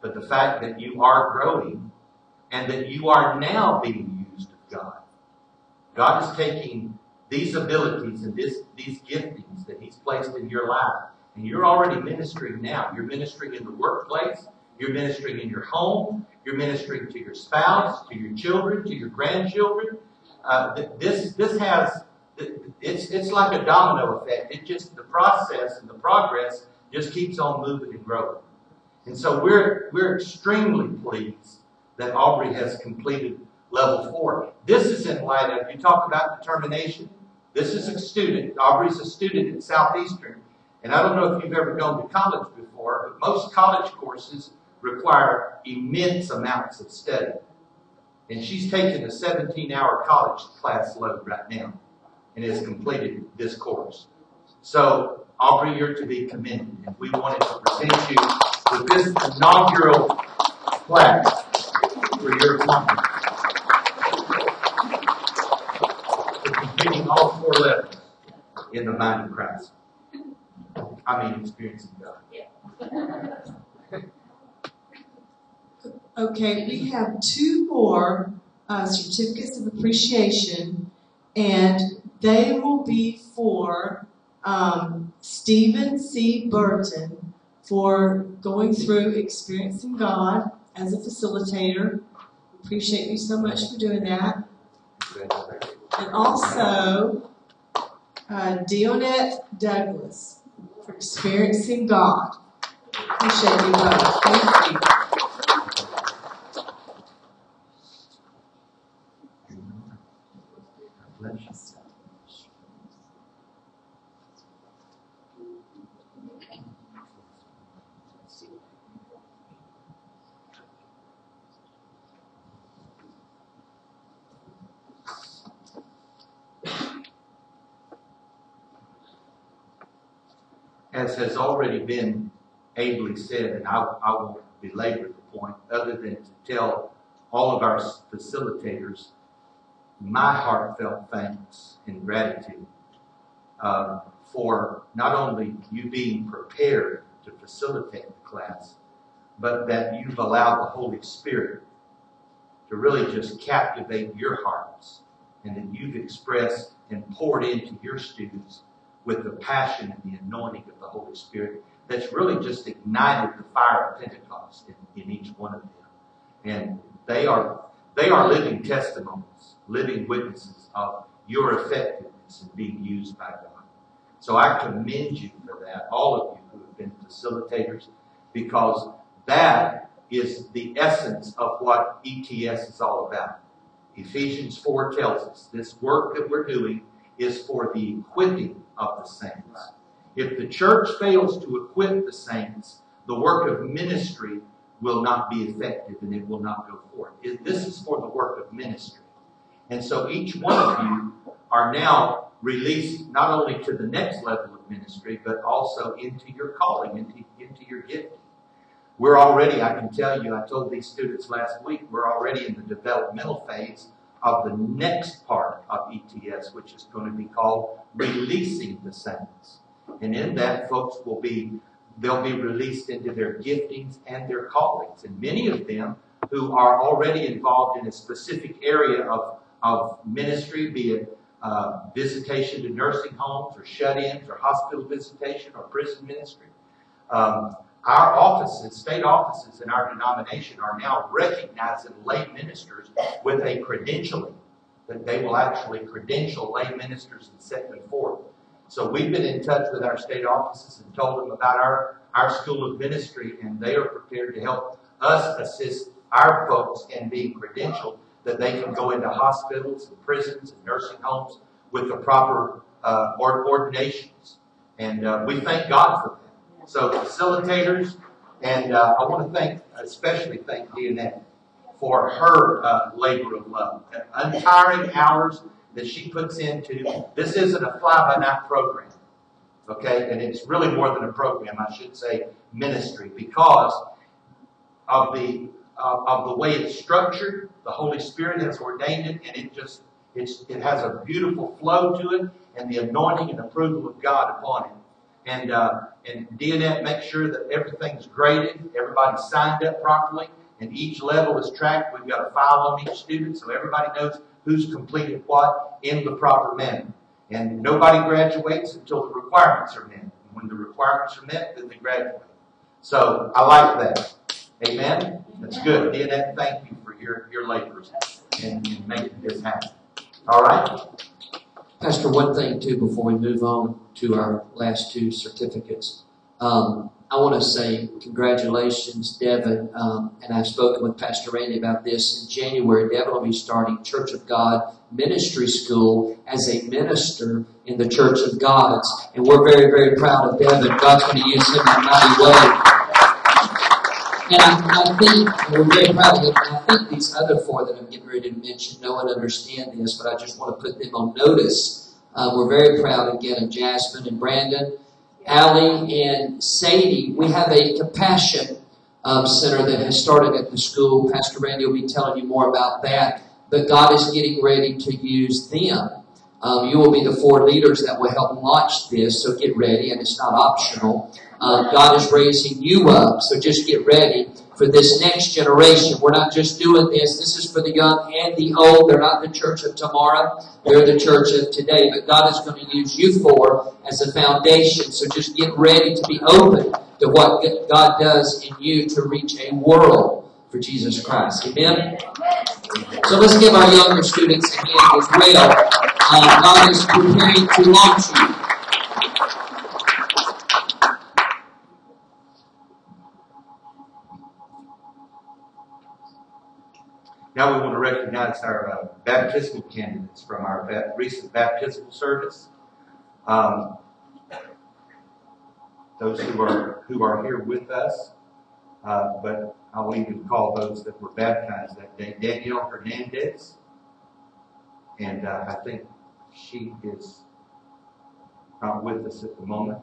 But the fact that you are growing and that you are now being used of God. God is taking these abilities and this, these giftings that He's placed in your life, and you're already ministering now. You're ministering in the workplace, you're ministering in your home, you're ministering to your spouse, to your children, to your grandchildren. Uh, this this has it's, it's like a domino effect. It just, the process and the progress just keeps on moving and growing. And so we're, we're extremely pleased that Aubrey has completed level four. This is in light of, you talk about determination. This is a student. Aubrey's a student at Southeastern. And I don't know if you've ever gone to college before, but most college courses require immense amounts of study. And she's taking a 17 hour college class load right now and has completed this course. So, Aubrey, you're to be commended. And we wanted to present you with this inaugural class for your accomplishment. For completing all four levels in the mind of Christ. I mean, experiencing God. Okay, we have two more uh, certificates of appreciation, and they will be for um, Stephen C. Burton for going through experiencing God as a facilitator. Appreciate you so much for doing that. And also, uh, Dionette Douglas for experiencing God. Appreciate you both. Thank you. as has already been ably said, and I, I won't belabor the point, other than to tell all of our facilitators my heartfelt thanks and gratitude uh, for not only you being prepared to facilitate the class, but that you've allowed the Holy Spirit to really just captivate your hearts and that you've expressed and poured into your students with the passion and the anointing of the Holy Spirit that's really just ignited the fire of Pentecost in, in each one of them. And they are they are living testimonies, living witnesses of your effectiveness in being used by God. So I commend you for that, all of you who have been facilitators, because that is the essence of what ETS is all about. Ephesians 4 tells us this work that we're doing is for the equipping of the saints. If the church fails to equip the saints, the work of ministry will not be effective and it will not go forth. This is for the work of ministry. And so each one of you are now released not only to the next level of ministry, but also into your calling, into, into your gifting. We're already, I can tell you, I told these students last week, we're already in the developmental phase of the next part of ETS, which is going to be called releasing the saints. And in that, folks will be, they'll be released into their giftings and their callings. And many of them who are already involved in a specific area of, of ministry, be it uh, visitation to nursing homes or shut-ins or hospital visitation or prison ministry. Um, our offices, state offices in our denomination are now recognizing lay ministers with a credentialing that they will actually credential lay ministers and set them forth. So we've been in touch with our state offices and told them about our, our school of ministry and they are prepared to help us assist our folks in being credentialed that they can go into hospitals and prisons and nursing homes with the proper uh, ordinations. And uh, we thank God for that. So facilitators, and uh, I want to thank, especially thank Dionette for her uh, labor of love, untiring hours that she puts into. This isn't a fly-by-night program, okay? And it's really more than a program, I should say, ministry, because of the uh, of the way it's structured. The Holy Spirit has ordained it, and it just it's, it has a beautiful flow to it, and the anointing and approval of God upon it and uh, and DNet makes sure that everything's graded, everybody's signed up properly, and each level is tracked. We've got a file on each student, so everybody knows who's completed what in the proper manner. And nobody graduates until the requirements are met. And when the requirements are met, then they graduate. So I like that. Amen. That's good. DNet, thank you for your your labors in, in making this happen. All right. Pastor, one thing too before we move on to our last two certificates. Um, I want to say congratulations, Devin. Um, and I've spoken with Pastor Randy about this. In January, Devin will be starting Church of God Ministry School as a minister in the Church of God's. And we're very, very proud of Devin. God's going to use him in a mighty way. And I, I think we're very proud of him. I think these other four that I'm getting ready to mention know and understand this, but I just want to put them on notice. Um, we're very proud again of Jasmine and Brandon. Allie and Sadie, we have a compassion um, center that has started at the school. Pastor Randy will be telling you more about that. But God is getting ready to use them. Um, you will be the four leaders that will help launch this, so get ready, and it's not optional. Um, God is raising you up, so just get ready for this next generation. We're not just doing this. This is for the young and the old. They're not the church of tomorrow. They're the church of today. But God is going to use you for as a foundation. So just get ready to be open to what God does in you to reach a world for Jesus Christ. Amen? So let's give our younger students a hand as well. Uh, God is preparing to launch you. Now we want to recognize our uh, baptismal candidates from our ba- recent baptismal service. Um, those who are who are here with us, uh, but I'll even call those that were baptized that day. Danielle Hernandez, and uh, I think she is not with us at the moment.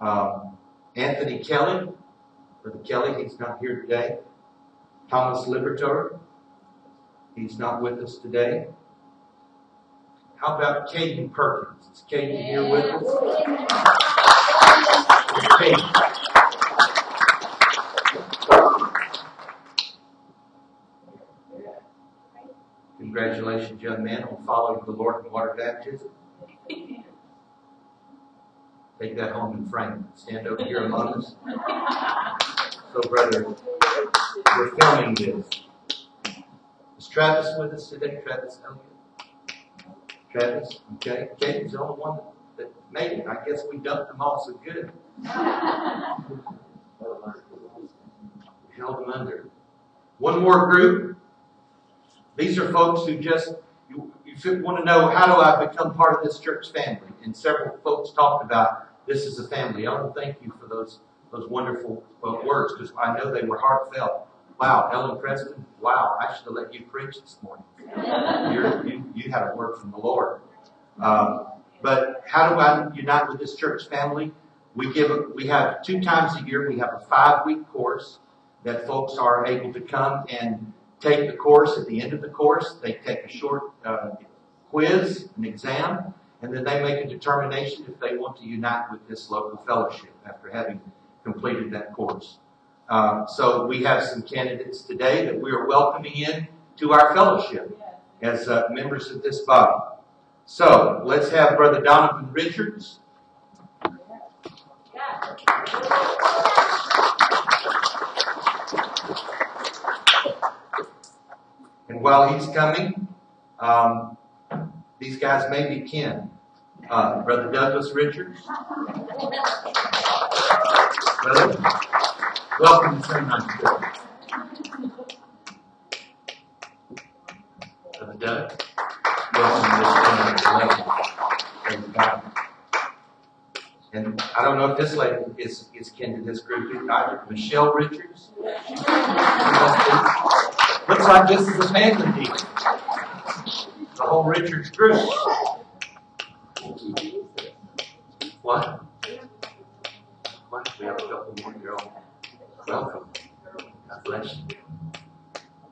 Um, Anthony Kelly, Brother Kelly, he's not here today. Thomas Libertor, He's not with us today. How about Caden Perkins? Is Caden here with us? Caden. Congratulations, young man, on following the Lord in water baptism. Take that home and frame. Stand over here among us. So, brother, we're filming this. Is Travis with us today? Travis Elliott? Travis, okay. Caden's the only one that made it. I guess we dumped them all so good. We held them under. One more group. These are folks who just, you, you want to know how do I become part of this church family? And several folks talked about this is a family. I want to thank you for those those wonderful uh, words because I know they were heartfelt. Wow, Ellen Preston, wow, I should have let you preach this morning. You, you had a word from the Lord. Um, but how do I unite with this church family? We give, we have two times a year, we have a five week course that folks are able to come and take the course. At the end of the course, they take a short uh, quiz, an exam, and then they make a determination if they want to unite with this local fellowship after having completed that course. Uh, so we have some candidates today that we are welcoming in to our fellowship as uh, members of this body. So let's have Brother Donovan Richards. And while he's coming, um, these guys may be kin. Uh, Brother Douglas Richards. Brother, welcome to St. Michael's Church. Brother Doug, welcome to this family. Praise God. And I don't know if this lady is, is kin to this group either. Michelle Richards. Looks like this is a family deal. The whole Richards group. What? We have a couple more here. Welcome. You.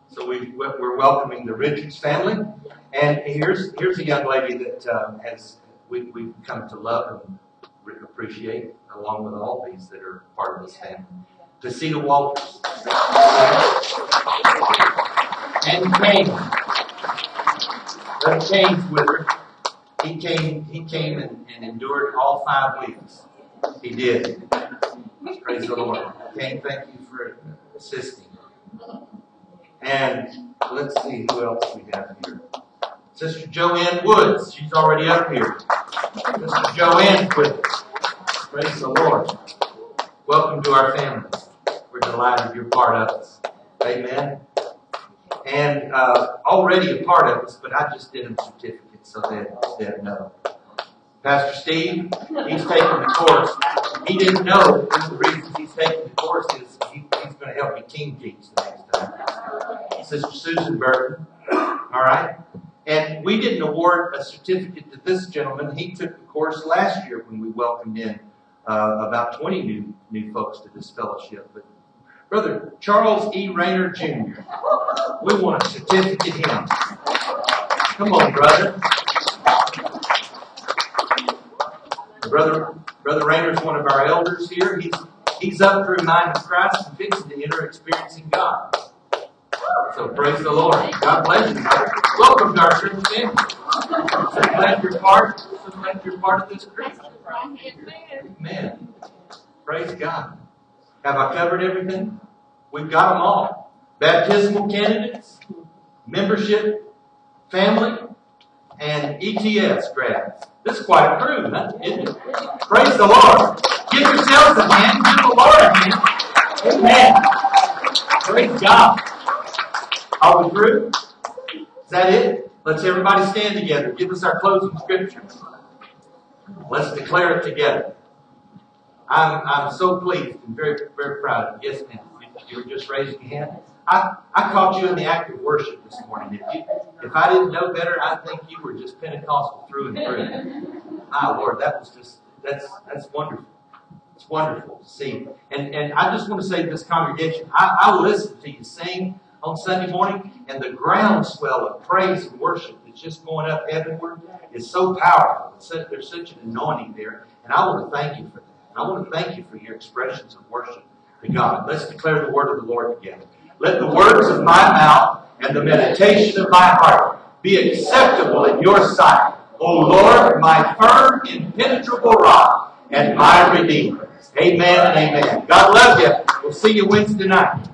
So we, we're welcoming the Richards family. And here's, here's a young lady that um, has we, we've come to love and appreciate, along with all these that are part of this family. Casita Walters. And Kane. Brother Kane's with her. He came, he came and, and endured all five weeks. He did. Praise the Lord. Kane, thank you for assisting. And let's see who else we have here. Sister Joanne Woods, she's already up here. Sister Joanne Woods. Praise the Lord. Welcome to our family. We're delighted you're part of us. Amen. And uh, already a part of us, but I just did them certificates so that they know. Pastor Steve, he's taking the course. He didn't know the reason he's taking the course is going to help me king teach the next time. Sister Susan Burton, all right? And we didn't award a certificate to this gentleman. He took the course last year when we welcomed in uh, about 20 new, new folks to this fellowship. But Brother Charles E. Rayner Jr., we want a certificate him. Come on, brother. Brother Brother Rayner is one of our elders here. He's he's up through mind of Christ and fixing to enter experiencing God. So praise the Lord. God bless you. Welcome to our church family. So glad you're part. Glad you're part of this group. Amen. Praise God. Have I covered everything? We've got them all. Baptismal candidates, membership, family, and ETS grads. This is quite a crew, isn't it? Praise the Lord. Give yourselves a hand. Give the Lord a hand. Amen. Praise God. Are we through? Is that it? Let's everybody stand together. Give us our closing scripture. Let's declare it together. I'm, I'm so pleased and very, very proud of you. Yes, ma'am. You were just raising your hand. I, I caught you in the act of worship this morning. If you, if I didn't know better, I'd think you were just Pentecostal through and through. My Lord, that was just that's that's wonderful. It's wonderful to see. And and I just want to say to this congregation, I, I listen to you sing on Sunday morning, and the groundswell of praise and worship that's just going up heavenward is so powerful. Such, there's such an anointing there, and I want to thank you for that. I want to thank you for your expressions of worship to God. Let's declare the word of the Lord together. Let the words of my mouth and the meditation of my heart be acceptable in your sight. O Lord, my firm, impenetrable rock and my redeemer. Amen and amen. God love you. We'll see you Wednesday night.